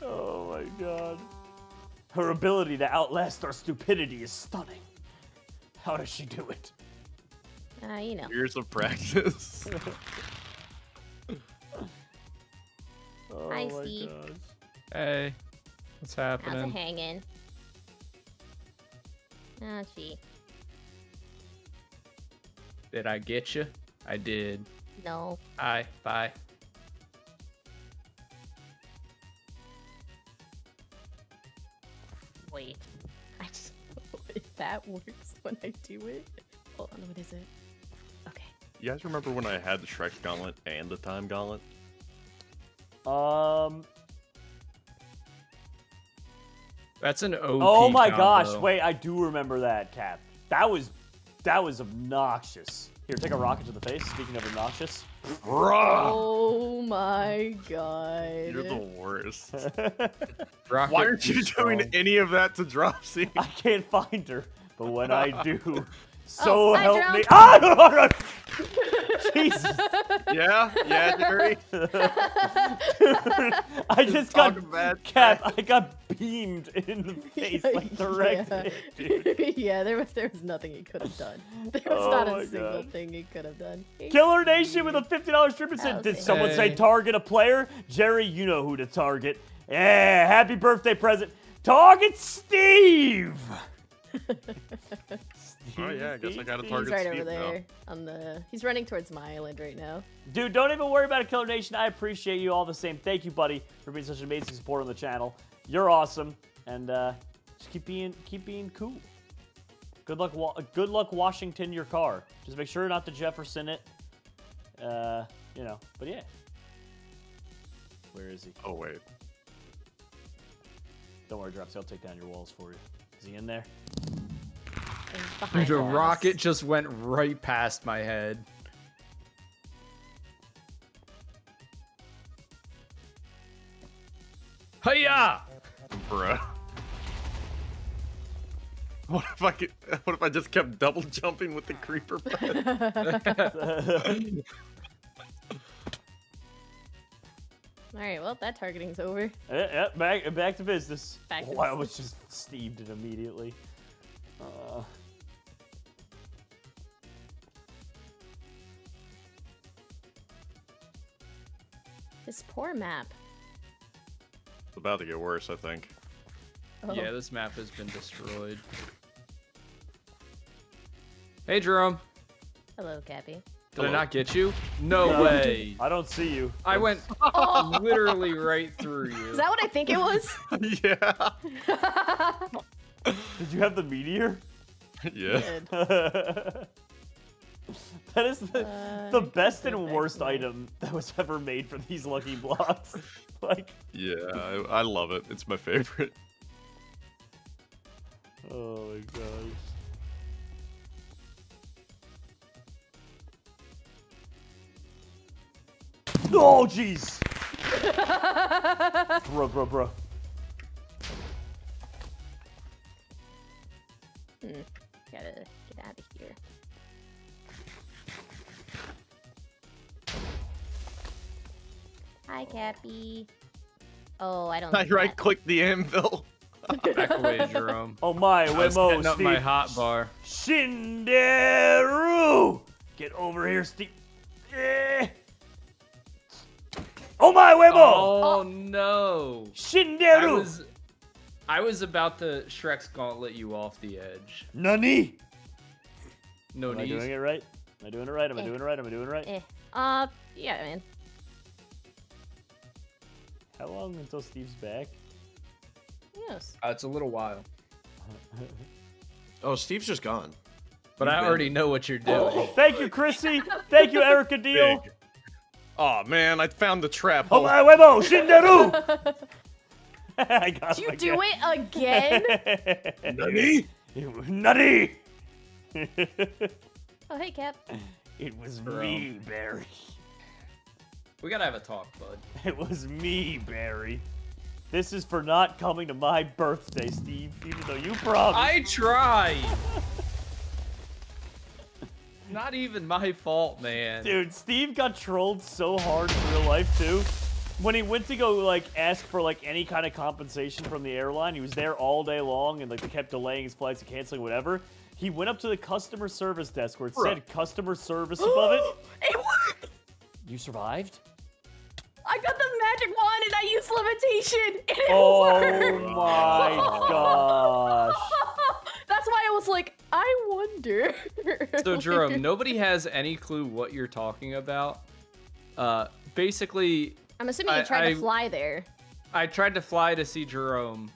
Oh my god. Her ability to outlast our stupidity is stunning. How does she do it? Uh, you know. Years of practice. Oh Hi, my Steve. gosh. Hey, what's How's it happening? hanging? Oh, gee. Did I get you? I did. No. Hi, bye. Wait. I just if that works when I do it. Hold on, what is it? Okay. You guys remember when I had the Shrek gauntlet and the time gauntlet? Um. That's an OP. Oh my gosh! Wait, I do remember that Cap. That was, that was obnoxious. Here, take a rocket to the face. Speaking of obnoxious. Bruh! Oh my god. You're the worst. Why aren't you too doing any of that to Dropsy? I can't find her, but when I do, so Oh, help Drown. me. Ah! no, no, no. Jesus. yeah, yeah, Jerry. I just got Talking Cap. I got beamed in the face, like directly. dude. yeah, there was there was nothing he could have done. There was Oh not a single God. thing he could have done. Killer Nation with a $50 strip and said, Did How's someone say Hey. target target a player? Jerry, you know who to target. Yeah, happy birthday present. Target Steve! Oh yeah, I guess I got a target He's right Steve over now. there on the. He's running towards my island right now. Dude, don't even worry about it, Killer Nation. I appreciate you all the same. Thank you, buddy, for being such an amazing support on the channel. You're awesome, and uh, just keep being keep being cool. Good luck, wa- good luck, Washington. Your car. Just make sure not to Jefferson it. Uh, you know, but yeah. Where is he? Oh wait. Don't worry, Dropsy. I'll take down your walls for you. Is he in there? He's behind The us. rocket just went right past my head. Hiya! Bruh. What if I could, what if I just kept double jumping with the creeper button? All right, well, that targeting's over. Yeah, yeah, back back to business. Back to oh, I was just steamed it immediately. Uh, This poor map. It's about to get worse, I think. Oh. Yeah, this map has been destroyed. Hey, Jerome. Hello, Cappy. Did I not get you? No No. way. I don't see you. I went Oh, literally right through you. is that what I think it was? yeah. Did you have the meteor? Yeah. Good. that is the, Uh, the best and worst there. item that was ever made for these lucky blocks. like, Yeah, I, I love it. It's my favorite. oh my gosh. Oh jeez. bro, bro, bro. Gotta Hi, Cappy. Oh, I don't. I like right click the anvil. Back away, Jerome. Oh my, I was Wemo, setting up my hot bar. Shinderu! Get over here, Steve. Eh. Oh my, Wemo! Oh, no. I Shinderu! was, I was about to Shrek's gauntlet you off the edge. Nani? No Am I knees. doing it right? Am I doing it right? Am I Eh. doing it right? Am I doing it right? Eh. Uh, yeah, man. How long until Steve's back? Yes. Uh, it's a little while. Oh, Steve's just gone. But You've I been- already know what you're doing. Thank you, Chrissy. Thank you, Erica Deal. Big. Oh man, I found the trap. Oh hole. my, Wemo! Shinderu! I got Did you him do it again? again. Nani? Nutty! oh, hey, Cap. it was me, Barry. We gotta have a talk, bud. It was me, Barry. This is for not coming to my birthday, Steve, even though you promised. I tried. Not even my fault, man. Dude, Steve got trolled so hard in real life, too. When he went to go, like, ask for, like, any kind of compensation from the airline, he was there all day long, and, like, they kept delaying his flights and canceling whatever. He went up to the customer service desk where it Bruh. said customer service above it. It worked! You survived? I got the magic wand and I used levitation, and it Oh worked! my gosh. That's why I was like, I wonder. So Jerome, nobody has any clue what you're talking about. Uh, basically, I'm assuming you I- tried I- to fly there I tried to fly to see Jerome.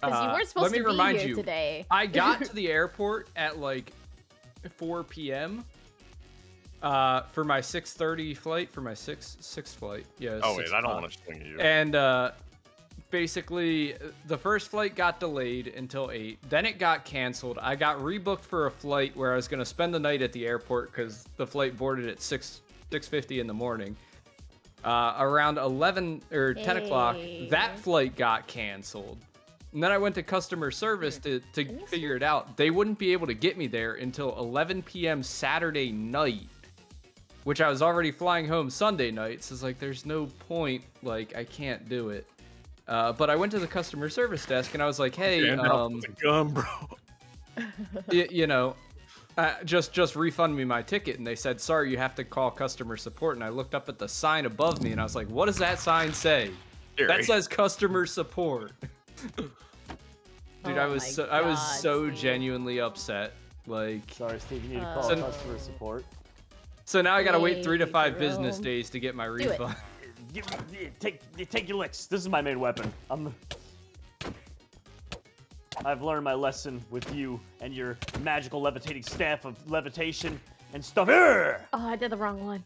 because you Uh, weren't supposed let me to be remind here you, today. I got to the airport at like 4 p.m. Uh, for my 6:30 flight, for my six six flight. Yeah. Oh wait, I don't want to swing you. And uh, basically, the first flight got delayed until 8. Then it got canceled. I got rebooked for a flight where I was going to spend the night at the airport because the flight boarded at 6 6.50 in the morning. Uh, around 11 or 10 o'clock, that flight got canceled. And then I went to customer service to, to figure it out. They wouldn't be able to get me there until 11 p.m. Saturday night which I was already flying home Sunday night. So it's like, there's no point. Like, I can't do it. Uh, but I went to the customer service desk and I was like, hey, Stand um, with a gun, bro. y- you know, uh, just just refund me my ticket. And they said, sorry, you have to call customer support. And I looked up at the sign above me and I was like, what does that sign say? Gary. That says customer support. Dude, I Oh was my so, I was so Steve. genuinely upset. Like, Sorry, Steve, you need to Uh, call So- customer support. So now I gotta wait three to five business days to get my refund. Give take, take your licks. This is my main weapon. I'm. I've learned my lesson with you and your magical levitating staff of levitation and stuff. Here. Oh, I did the wrong one.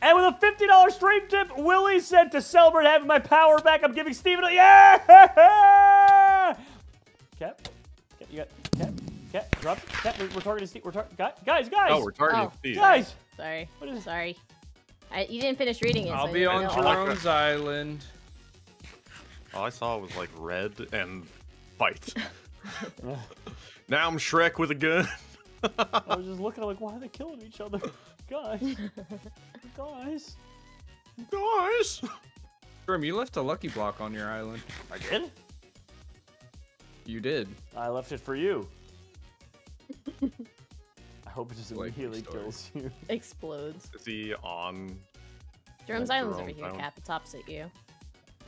And with a $50 stream tip, Willie said to celebrate having my power back, I'm giving Steven a yeah! Cap, Cap, you got Cap, Cap, drop, Cap. We're, we're targeting Steve. We're tar- guys, guys, guys, Oh, we're targeting Oh. Steve. guys. Sorry. What is- Sorry. I, you didn't finish reading it. I'll so be on know. Jerome's Island. All I saw was like red and fight. now I'm Shrek with a gun. I was just looking. I'm like, why are they killing each other, guys? guys, Guys. Jerome, you left a lucky block on your island. I did. You did. I left it for you. I hope it just Like immediately story. kills you. Explodes. Is he on? Jerome's Yeah, Island's over here, Island. Cap. It's opposite you.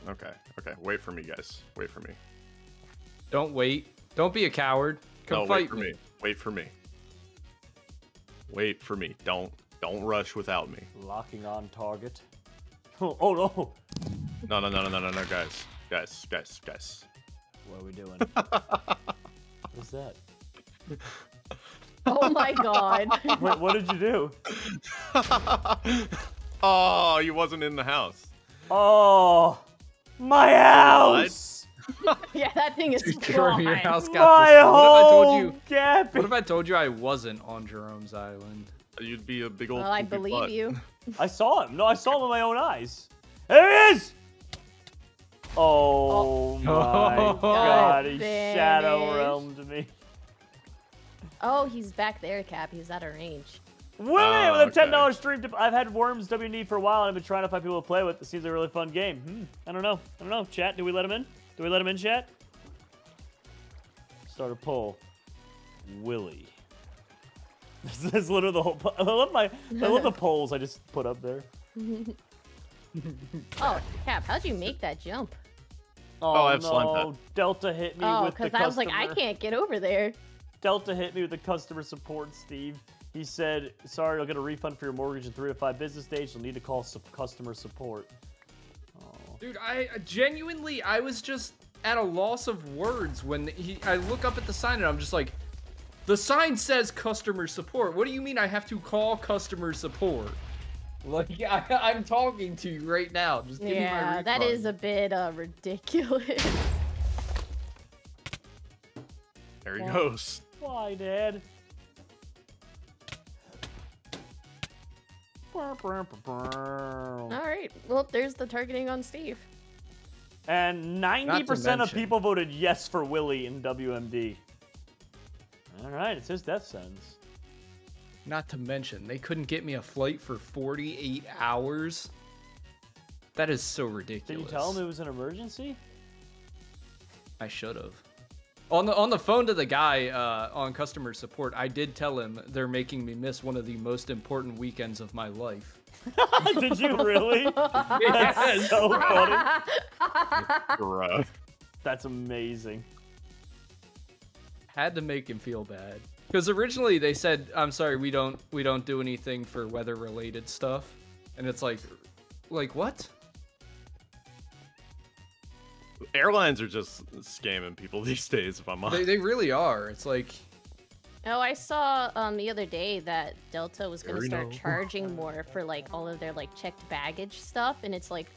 Okay. Okay. Wait for me, guys. Wait for me. Don't wait. Don't be a coward. Come no, fight wait for me. me. Wait for me. Wait for me. Don't don't rush without me. Locking on target. Oh, oh no! No, no, no, no, no, no, no, guys. Guys, guys, guys. What are we doing? What's that? Oh my god. Wait, what did you do? oh, he wasn't in the house. Oh, my house! yeah, that thing is Jerome, your house got My destroyed. What if I told you? What if I told you I wasn't on Jerome's Island? You'd be a big old. Well, I believe butt. you. I saw him. No, I saw him with my own eyes. There he is! Oh, oh. my God god, he shadow it. realmed me. Oh, he's back there, Cap. He's out of range. Willie Oh, with a ten okay. dollars stream tip. I've had Worms WMD for a while, and I've been trying to find people to play with. It seems like a really fun game. Hmm. I don't know. I don't know. Chat, do we let him in? Do we let him in, chat? Start a poll. Willie. This is literally the whole. Po- I love my. I love the polls I just put up there. Oh, Cap, how'd you make that jump? Oh, I have slime no! Delta hit me Oh, with the because I was like. I can't get over there. Delta hit me with the customer support, Steve. He said, "Sorry, you'll get a refund for your mortgage in three to five business days. You'll need to call su- customer support." Oh. Dude, I genuinely, I was just at a loss of words when he. I look up at the sign and I'm just like, the sign says customer support. What do you mean I have to call customer support? Like I, I'm talking to you right now. Just give me my Yeah, that refund. is a bit uh, ridiculous. There he Yeah. goes. Why, Dad? All right. Well, there's the targeting on Steve. And 90% of people voted yes for Willie in WMD. All right, it says death sentence. Not to mention, they couldn't get me a flight for 48 hours. That is so ridiculous. Did you tell him it was an emergency? I should have. On the on the phone to the guy uh, on customer support, I did tell him they're making me miss one of the most important weekends of my life. Did you really? That's Yes. so funny. Bruh. That's amazing. Had to make him feel bad because originally they said, "I'm sorry, we don't we don't do anything for weather related stuff," and it's like, like what? Airlines are just scamming people these days. If I'm They, honest. they really are. It's like Oh, I saw um the other day that Delta was gonna start no. charging more for like all of their like checked baggage stuff, and it's like,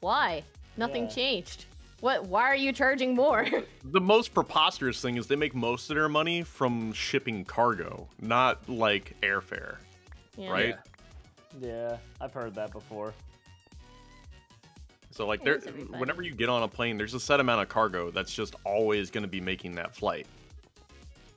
why? Nothing Yeah. changed. What? Why are you charging more? The most preposterous thing is they make most of their money from shipping cargo, not like airfare. Yeah. Right? Yeah, I've heard that before. So like It there, is everybody. whenever you get on a plane, there's a set amount of cargo that's just always going to be making that flight,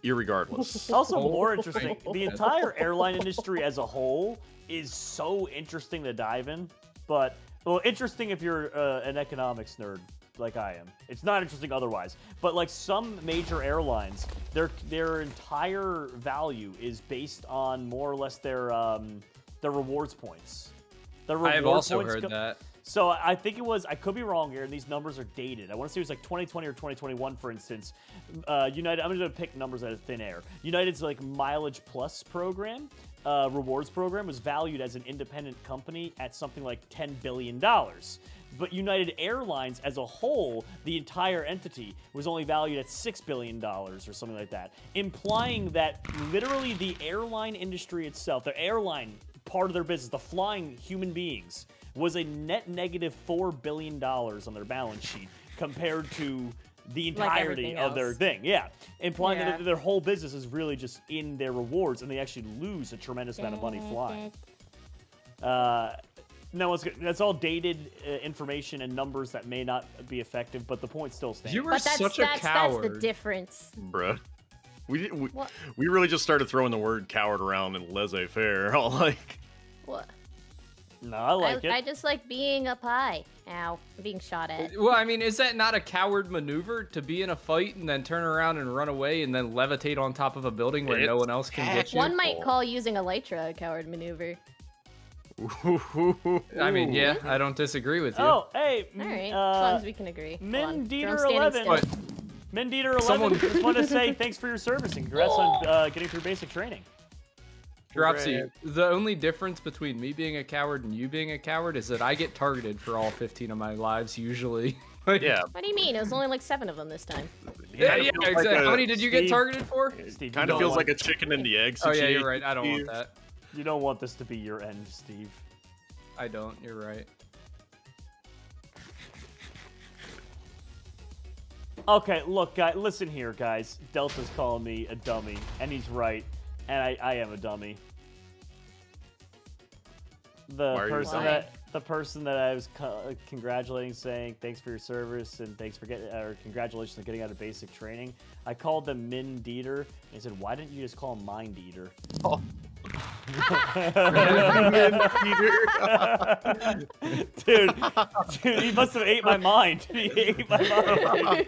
irregardless. Also, Oh more interesting, the entire airline industry as a whole is so interesting to dive in. But, well, interesting if you're uh, an economics nerd like I am. It's not interesting otherwise. But, like, some major airlines, their their entire value is based on more or less their, um, their rewards points. Their I have also points heard that. So I think it was, I could be wrong here, and these numbers are dated. I want to say it was like 2020 or 2021, for instance. Uh, United, I'm going to pick numbers out of thin air. United's like mileage plus program, uh, rewards program, was valued as an independent company at something like $10 billion. But United Airlines as a whole, the entire entity, was only valued at $6 billion or something like that, implying that literally the airline industry itself, the airline part of their business, the flying human beings, was a net negative negative four billion dollars on their balance sheet compared to the entirety everything of their thing. Yeah, implying Yeah. that their whole business is really just in their rewards, and they actually lose a tremendous amount of money flying. Uh, no, it's, that's all dated uh, information and numbers that may not be effective, but the point still stands. You were But that's such a that's that's the difference. Bruh. We, we, What? we really just started throwing the word coward around and laissez-faire. All like, What? No, I like I, it. I just like being a pie. Ow, I'm being shot at. Well, I mean, is that not a coward maneuver to be in a fight and then turn around and run away and then levitate on top of a building where no one else can get you? One might call using Elytra a coward maneuver. I mean, yeah, I don't disagree with you. Oh, hey, All right, as uh, long as we can agree. Hold Min on, Dieter Drone's standing 11. still. But Mendieter 11 Someone- just want to say thanks for your service and congrats on uh, getting through basic training. Dropsy, the only difference between me being a coward and you being a coward is that I get targeted for all 15 of my lives usually. Like- yeah. What do you mean? It was only like seven of them this time. Yeah, Kinda yeah, feels like a- How many did you get targeted for? Steve, Kind of feels like a chicken and the egg Oh yeah, you're right. I don't want that. You don't want this to be your end, Steve. I don't. You're right. Okay, look, guy, listen here, guys. Delta's calling me a dummy, and he's right, and I, I am a dummy. The Why person that the person that I was co- uh, congratulating, saying thanks for your service and thanks for getting or congratulations on getting out of basic training. I called them Min Dieter, and he said, "Why didn't you just call him Mind Eater?" Oh. Dude, dude, he must have ate my mind. He ate my mind.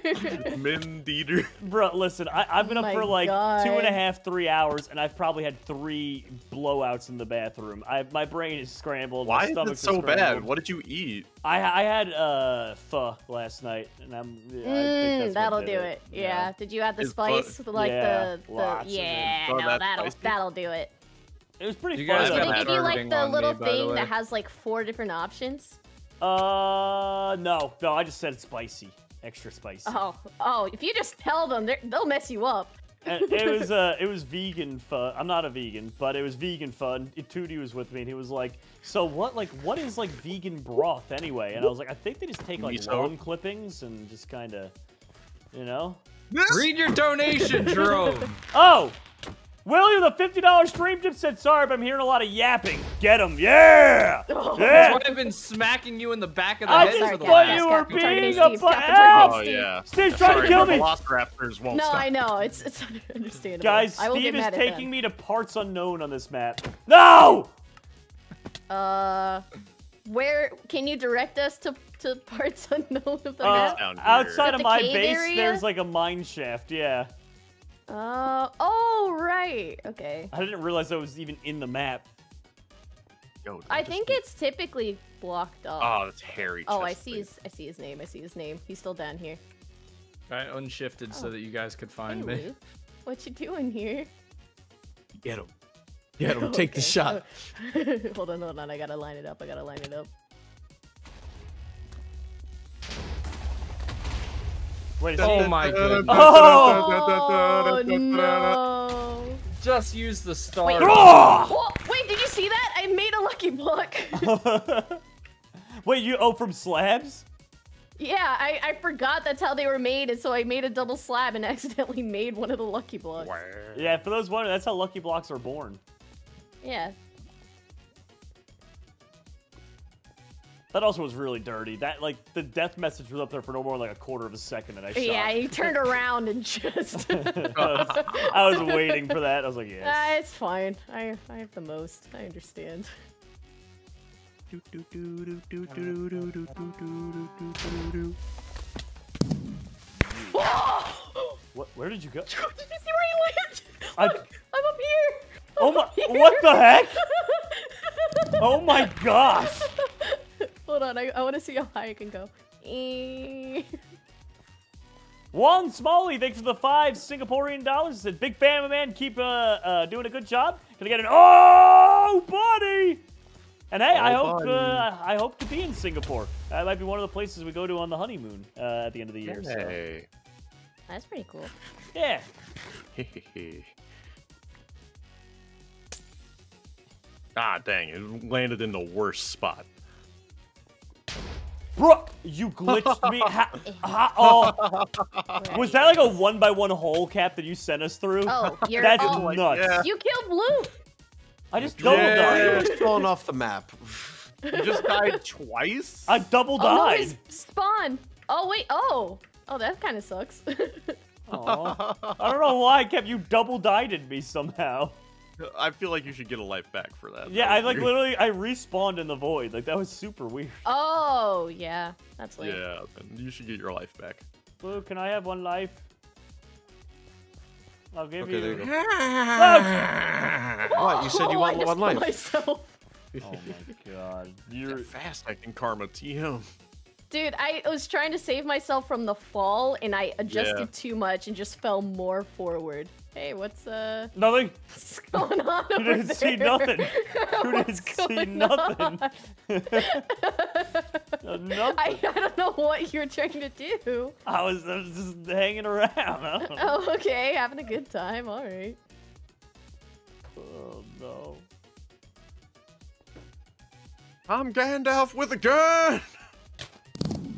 Min Dieter. Bro, listen, I, I've been Oh up for like God. two and a half, three hours, and I've probably had three blowouts in the bathroom. I, my brain is scrambled. Why my is it stomach's so bad? What did you eat? I, I had uh pho last night, and I'm. Yeah, I think Mm, that's what that'll do it. Yeah. Did you add the Is spice with like Yeah, the, lots the of it. yeah? No, that'll spicy? that'll do it. It was pretty You fun. Did it give you like the on me, little the thing that has like four different options? Uh, no, no, I just said spicy, extra spicy. Oh, oh! If you just tell them, they're- they'll mess you up. and it was uh, it was vegan fun. I'm not a vegan, but it was vegan fun. And Tootie was with me, and he was like, "So what? Like, what is like vegan broth anyway?" And I was like, "I think they just take like Miso? lawn clippings and just kind of, you know." Read your donation, Jerome. Oh, William, the fifty dollars stream tip said, "Sorry, but I'm hearing a lot of yapping. Get him, yeah, Oh. That's yeah." why I've been smacking you in the back of the I head just for the thought last. you were Captain Targeting being a Steve, butt. Captain Oh yeah. Steve's trying Sorry, to kill me. The Velociraptors won't No, stop. I know it's it's understandable. Guys, I will Steve is taking me to parts unknown on this map. No. Uh, where can you direct us to to parts unknown of the Uh, map? outside of the my base, area? there's like a mine shaft. Yeah, Uh, oh right, okay. I didn't realize I was even in the map. Yo, I just- think it's typically blocked off. Oh, that's Harry. oh, I Chestley. see his I see his name. I see his name. He's still down here. I unshifted so Oh. that you guys could Hey, find me. Luke, what you doing here? Get him. Get him. Take the Okay. shot. hold on, hold on. I gotta line it up. I gotta line it up. Wait Oh my god. Oh no! Just use the star. Wait. Whoa, wait, did you see that? I made a lucky block. Wait, you oh from slabs? yeah, I, I forgot that's how they were made, and so I made a double slab and accidentally made one of the lucky blocks. Yeah, for those wondering, that's how lucky blocks are born. Yeah. That also was really dirty. That like the death message was up there for no more than like a quarter of a second, and I shot. Yeah, he turned around and just. I, was, I was waiting for that. I was like, yes. Ah, it's fine. I I have the most. I understand. What? Where did you go? Did you see where he went? I- Look, I'm up here. Oh I'm my! here. What the heck? Oh my gosh! Hold on, I, I want to see how high I can go. Juan Smalley, thanks for the five Singaporean dollars. Said, big fan of man. Keep uh, uh, doing a good job. Can I get an oh, buddy? And hey, I Oh, hope uh, I hope to be in Singapore. That might be one of the places we go to on the honeymoon uh, at the end of the year. So That's pretty cool. yeah. Ah, dang! It landed in the worst spot. Bro, you glitched me. Ha, ha, oh, was that like a one by one hole cap that you sent us through? Oh, you're. That's oh, nuts. yeah. You killed Blue. I just double Yeah. died. It's falling off the map. You just died twice. I double Oh no, died. spawn. Oh wait. Oh. Oh, that kind of sucks. Aw. I don't know why I kept you double died in me somehow. I feel like you should get a life back for that. Yeah, That I like weird. literally I respawned in the void. Like that was super weird. oh yeah, that's late. Yeah, and you should get your life back. Blue, can I have one life? I'll give Okay, there you. you go. Look! What? You said you Oh, want I just one life. Myself. Oh my god. You're You're fast acting karma TM. Dude, I was trying to save myself from the fall, and I adjusted Yeah. too much and just fell more forward. Hey, what's uh nothing. what's going on You didn't there? see nothing. You didn't see nothing. Uh, nothing. I, I don't know what you're trying to do. I was, I was just hanging around. I don't know. Oh, okay, having a good time. All right. Oh no. I'm Gandalf with a gun.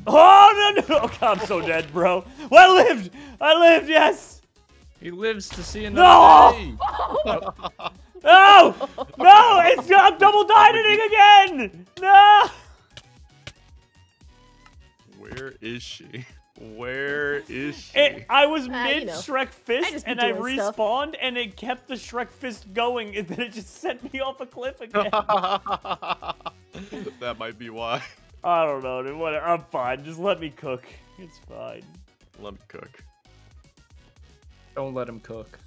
Oh no no! Oh, God, I'm so dead, bro. Well, I lived. I lived. Yes. He lives to see No! another day. No! No! It's I'm double dieting again! No! Where is she? Where is she? It, I was uh, you mid know. Shrek Fist just be and I doing stuff. respawned and it kept the Shrek Fist going and then it just sent me off a cliff again. that might be why. I don't know, dude. Whatever. I'm fine. Just let me cook. It's fine. Let me cook. Don't let him cook.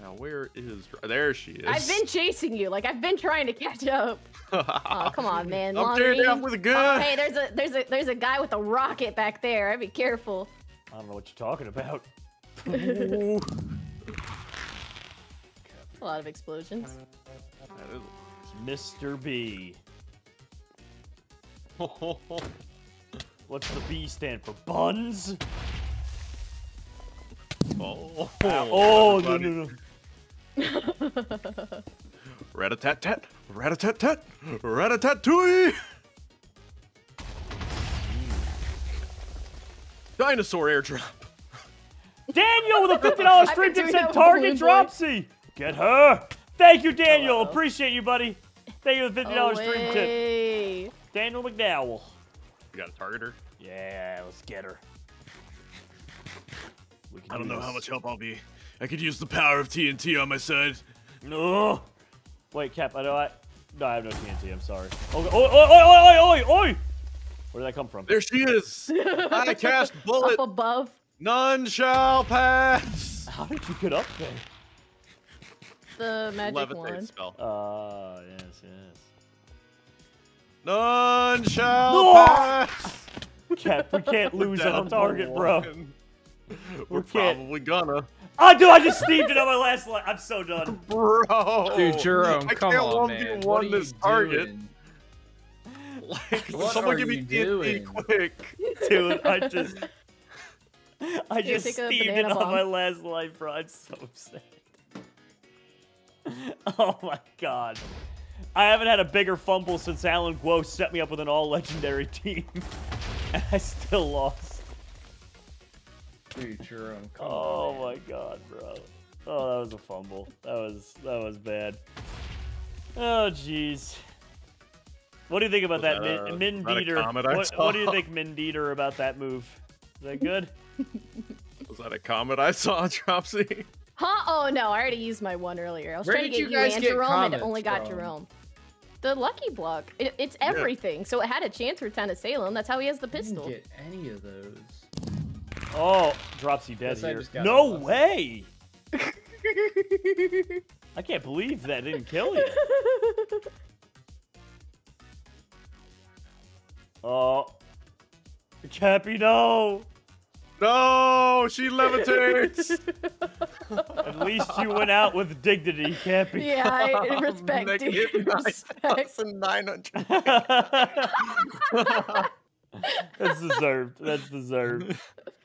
Now where is? There she is. I've been chasing you. Like I've been trying to catch up. Oh, come on, man. I'm Long Gandalf range. with a Oh, gun. hey, there's a there's a there's a guy with a rocket back there. I'd be careful. I don't know what you're talking about. A lot of explosions. That is- Mr. B. What's the B stand for? Buns? oh, Oh, no, no, no. Rat-a-tat-tat, rat-a-tat-tat, rat-a-tat-tooey. Dinosaur airdrop. Daniel with a $50 stream tip doing said Target Dropsy. Get her. Thank you, Daniel. Hello. Appreciate you, buddy. Thank you for the $50 Oh, stream tip. Way. Daniel McDowell. You got a targeter? Yeah, let's get her. I don't do know how much help I'll be. I could use the power of TNT on my side. No. Wait, Cap. I know I. No, I have no TNT. I'm sorry. Oh, oi, oi, oi, oi, oi, oi! Where did that come from? There she is. I cast bullet. Up above. None shall pass. How did you get up there? The magic Levitate wand. spell. Uh, yes, yes. None shall No! pass. Cap, we can't We're lose down on target, bro. We're We probably gonna. Oh, dude, I just steamed it on my last line. I'm so done. Bro. Dude, Jerome, I come can't on, 1v1 man. What are you this target. doing? Like, What someone are give me you TNT doing? quick. Dude, I just. I Here, just steamed it banana on bomb. my last life, bro. I'm so upset. Oh my god. I haven't had a bigger fumble since Alan Guo set me up with an all legendary team. and I still lost. Come Oh my god, bro. Oh, that was a fumble. That was that was bad. Oh jeez. What do you think about Was that, that Min, a- Min? What, what do you think, Min Dieter, about that move? Is that good? Was that a comment I saw, Dropsy? Huh? Oh no, I already used my one earlier. I was Where trying to did get you you, guys and get Jerome, and it only got from? Jerome. The lucky block. It, it's everything. So it had a chance for Town of Salem. That's how he has the I didn't pistol. get any of those. Oh, drops you dead Guess here. No way! I can't believe that didn't kill you. Oh. Cappy, no! No, she levitates. At least you went out with dignity, Cappy. yeah, I respect Negative. Respect. 9,900. That's deserved. That's deserved.